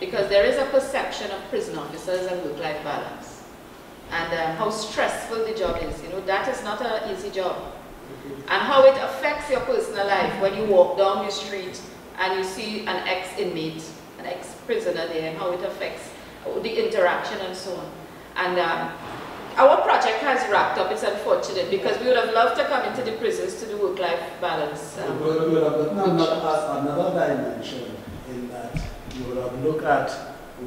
Because there is a perception of prison officers and work-life balance. And um, how stressful the job is, you know, that is not an easy job. And how it affects your personal life when you walk down the street and you see an ex-inmate, an ex-prisoner there, and how it affects the interaction and so on. And um, our project has wrapped up, it's unfortunate, because we would have loved to come into the prisons to do work-life balance. um, We would have gotten another, another dimension in that you would have looked at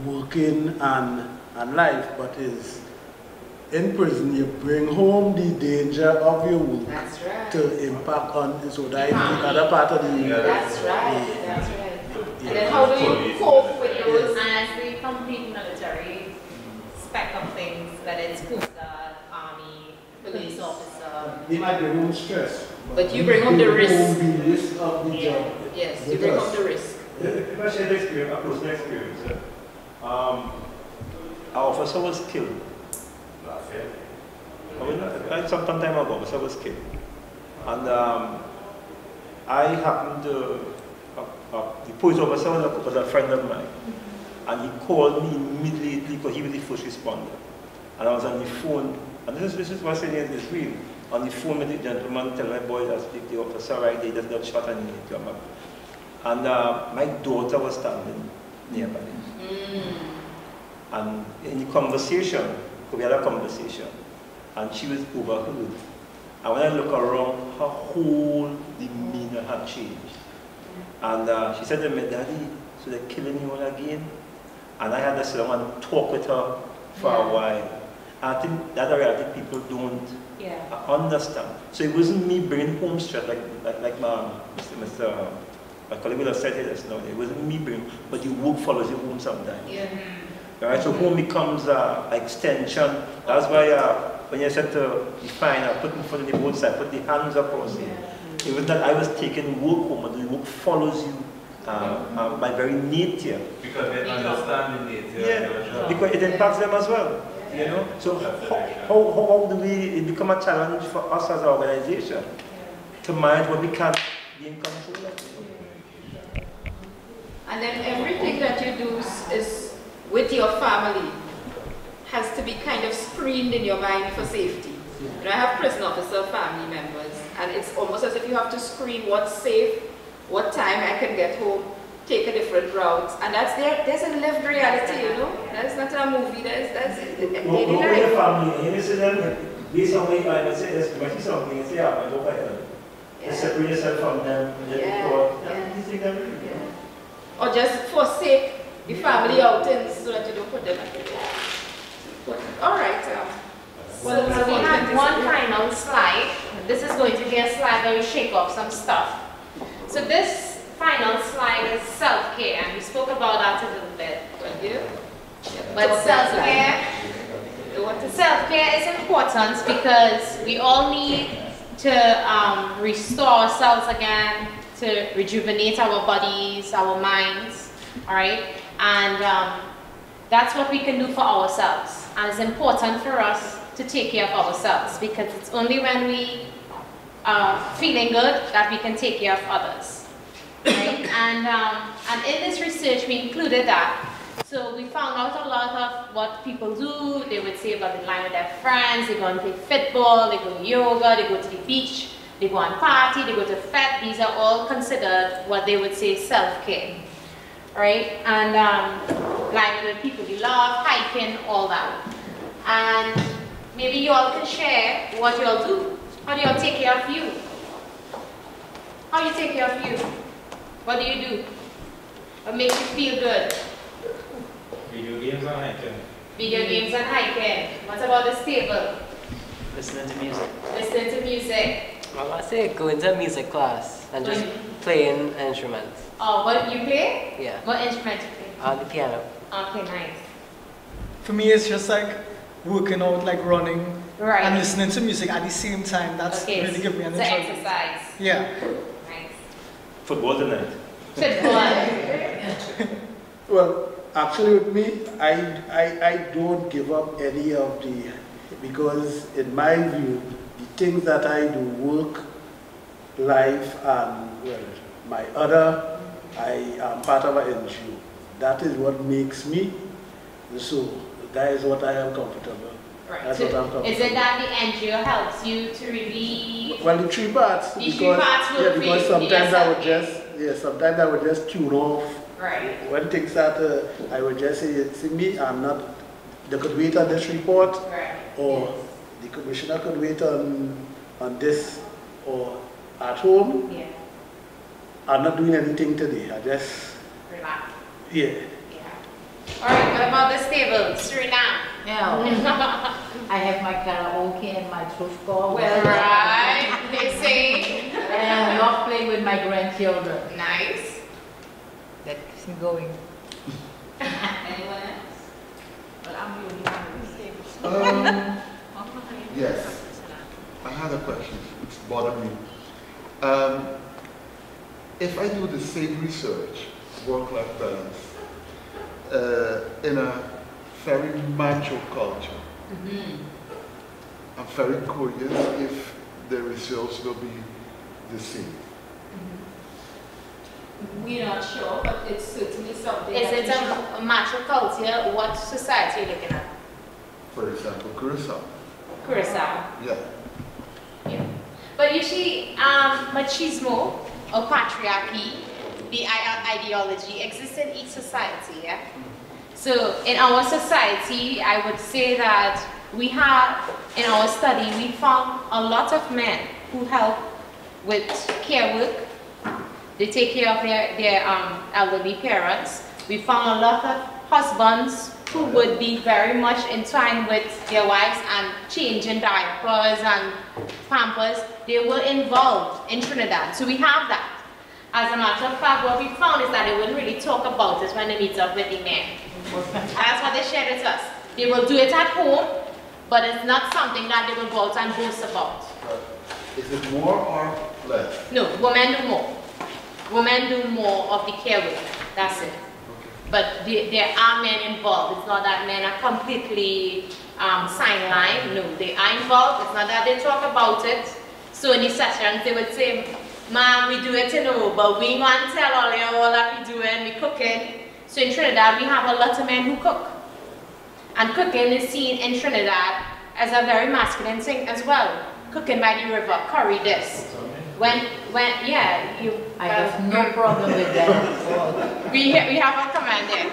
working and, and life, but is in prison you bring home the danger of your work That's right. to impact on, so that is the other part of the... That's right, that's right. Yeah. And then how do you cope with those? And as the complete military spec of things, whether it's Coast Guard, Army, police Police. Uh, officer, They might bring home stress. But you bring home the risk. home the risk of the job. Yes, you with bring us. up the risk. If I share the experience, a personal experience, uh, um, our officer was killed. I was not- I- Some some time ago, officer was killed. And um, I happened to, uh, uh, the police officer was a, was a friend of mine. and he called me immediately because he was the first responder. And I was on the phone, and this is, this is what's saying is real. On the phone with the gentleman, telling my boy that speak the officer right there, just got shot and he your mother. And uh, my daughter was standing nearby. And in the conversation, we had a conversation, and she was overheard. And when I look around, her whole demeanor had changed. And uh, she said to me, Daddy, so they're killing you all again? And I had to sit down and talk with her for a while. And I think that reality people don't Yeah. uh, understand. So it wasn't me bringing home stress like, like, like my, Mr. Mr. My colleague would have said it just now. It wasn't me bringing, but the work follows you home sometimes. Yeah. Right? So home becomes uh, an extension. That's why uh, when you said to define, I put in front of the both sides, put the hands across it. It was that I was taking work home, and the work follows you uh, uh, by very nature. Because they understand the nature Yeah, of because it impacts them as well. You know, so how, how, how, how do we, it become a challenge for us as an organization? To manage what we can be in control of? And then everything that you do is, is with your family has to be kind of screened in your mind for safety. You know, I have prison officer family members, and it's almost as if you have to screen what's safe, what time I can get home, take a different route, and that's there. There's a lived reality, you know. That's not a movie. That's that's Go daily go with your life. family, and you see them, based on what I would say, this, when you see something, you say, ah, I go ahead. You separate yourself from them, you Yeah, report, yeah. and you take them. Or just forsake the family outings so that you don't put them at the door. But, all right. Um, So, so we have one final slide. This is going to be a slide where we shake off some stuff. So this final slide is self-care, and we spoke about that a little bit. Yeah. But self-care, self-care is important because we all need to um, restore ourselves again, to rejuvenate our bodies, our minds, all right? And um, that's what we can do for ourselves. And it's important for us to take care of ourselves because it's only when we are feeling good that we can take care of others. Right? and, um, and in this research, we included that. So we found out a lot of what people do. They would say about the line with their friends, they go and play football, they go yoga, they go to the beach, they go on party, they go to fete. These are all considered what they would say self-care. Right? And um, lying with people you love, hiking, all that. And maybe you all can share what you all do. How do you all take care of you? How you take care of you? What do you do? What makes you feel good? Video games and hiking. Video games and hiking. What about this table? Listening to music. Listening to music. Well, I say going to a music class and just Going- playing instruments. Oh, what you play? Yeah. What instrument you play? On the piano. Okay, nice. For me, it's just like working out, like running, Right. and listening to music at the same time. That's Okay, really give me an so enjoyment. exercise. Yeah. Nice. it. tonight. Football. Well, actually with me, I, I, I don't give up any of the, because in my view, the things that I do, work, life, and well, my other, I am part of an NGO. That is what makes me, so that is what I am comfortable. Right. That's So what I'm comfortable. is it that the NGO helps you to relieve? Well, the three parts, The because, three parts will yeah, because sometimes I would just, yeah, sometimes I would just tune off Right. when things start, uh, I would just say, see me, I'm not, they could wait on this report, Right. or the commissioner could wait on, on this, or at home, Yeah. I'm not doing anything today, I just, Relax. yeah. All right. What about this table? Suriname. Yeah. I have my karaoke and my truth call. Well, right. They say. And I love playing with my grandchildren. Nice. That keeps me going. Anyone else? Well, I'm the only one who's Um, yes, I had a question. It's bothered me. Um, if I do the same research, work-life balance, uh, in a very macho culture, mm-hmm. I'm very curious if the results will be the same. Mm-hmm. We're not sure, but it's certainly something. Is that it we should- a, a macho culture, what society are you looking at? For example, Curacao. Curacao. Yeah. Yeah. But you see, um, machismo or patriarchy, the ideology exists in each society, yeah? Mm-hmm. So in our society, I would say that we have, in our study, we found a lot of men who help with care work. They take care of their, their um, elderly parents. We found a lot of husbands who would be very much entwined with their wives and changing diapers and pampers. They were involved in Trinidad. So we have that. As a matter of fact, what we found is that they wouldn't really talk about it when they meet up with the men. That's what they shared with us. They will do it at home, but it's not something that they will go out and boast about. Is it more or less? No, women do more. Women do more of the care work. That's it. But the- there are men involved. It's not that men are completely um, sidelined. No, they are involved. It's not that they talk about it. So in the sessions, they would say, Ma'am, we do it, you know, but we want to tell all you all that we doing, we cooking. So in Trinidad, we have a lot of men who cook. And cooking is seen in Trinidad as a very masculine thing as well. Cooking by the river, curry this. When, when, yeah, you. I uh, have no problem with that. We, we have a command there.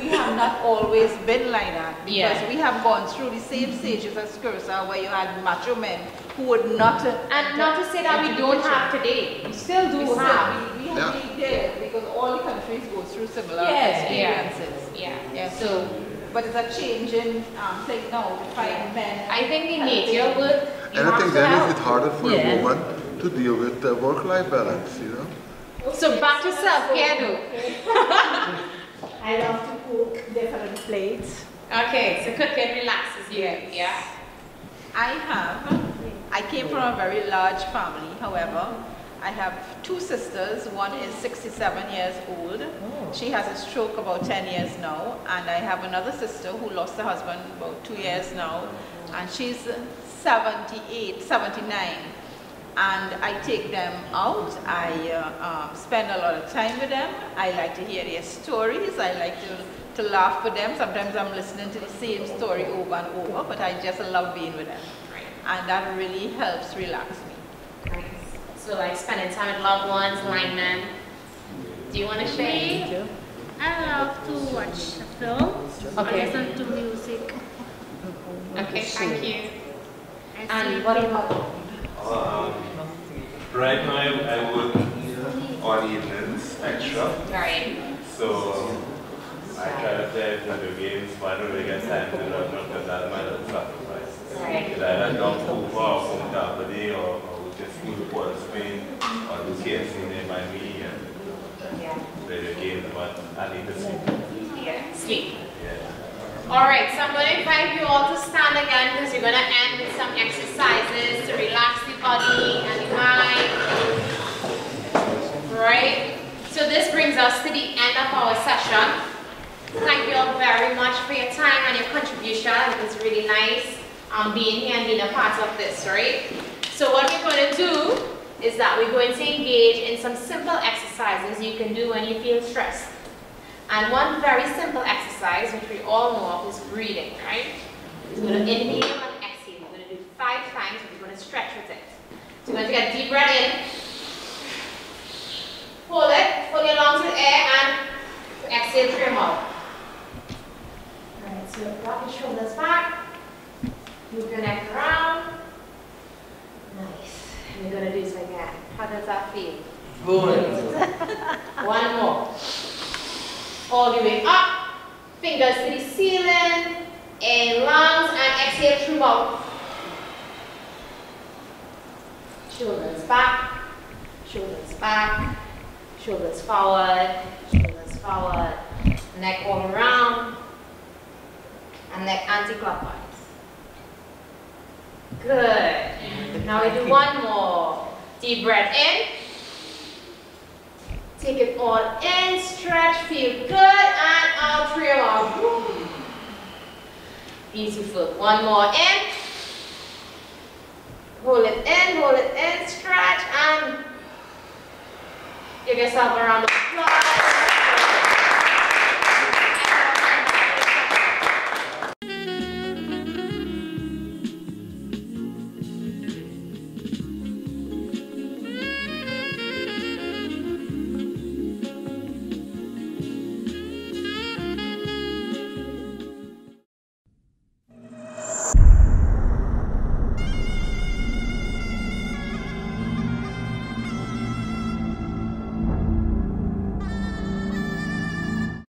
We have not always been like that because Yeah. we have gone through the same stages as Curacao where you had macho men who would not. And not to say that we don't have today. We still do We still- have. We, we, Yeah. we did because all the countries go through similar Yes, experiences. Yeah. Yeah. So But it's a changing um, thing now to find men. I think the nature would. you And I think to then help. is it harder for Yeah. a woman to deal with the work-life balance, you know? So back to self-care though. I love to cook different plates. Okay, so cooking relaxes you. Yes. Yeah. I have. I came from a very large family, however. I have two sisters. One is 67 years old. She has a stroke about 10 years now. And I have another sister who lost her husband about two years now. And she's 78, 79. And I take them out. I uh, um, spend a lot of time with them. I like to hear their stories. I like to, to laugh with them. Sometimes I'm listening to the same story over and over, but I just love being with them. And that really helps relax me. Nice. So like spending time with loved ones, linemen. Do you want to share? I love to watch films Okay. or listen to music. Okay, thank you. I And see what people. about? Um, right now I, I work on evenings extra, Right. so I try to play video games, but I don't really get time to do that because that's my little sacrifice. Right. I don't come home or home top of the day or, or just food for Spain or do KFC nearby me and Yeah. video games, but I need to sleep. Yeah. Sleep. Yeah. All right, so I'm going to invite you all to stand again because we're going to end with some exercises to relax the body and the mind. Right? So this brings us to the end of our session. Thank you all very much for your time and your contribution. It was really nice um, being here and being a part of this, right? So what we're going to do is that we're going to engage in some simple exercises you can do when you feel stressed. And one very simple exercise, which we all know of, is breathing, right? We're going to inhale and exhale. We're going to do five times, and we're going to stretch with it. So we're going to get a deep breath in. Hold it, pull your lungs in air, and exhale through your mouth. So rock your shoulders back. Move your neck around. Nice. And we're going to do this again. How does that feel? Good. One more all the way up, fingers to the ceiling, in lungs, and exhale through mouth. Shoulders back, shoulders back, shoulders forward, shoulders forward, neck all around, and neck anti-clockwise. Good. Now we do one more. Deep breath in. Take it all in, stretch, feel good, and out your mouth. Woo. Beautiful. One more in. Hold it in, hold it in, stretch, and give yourself a round of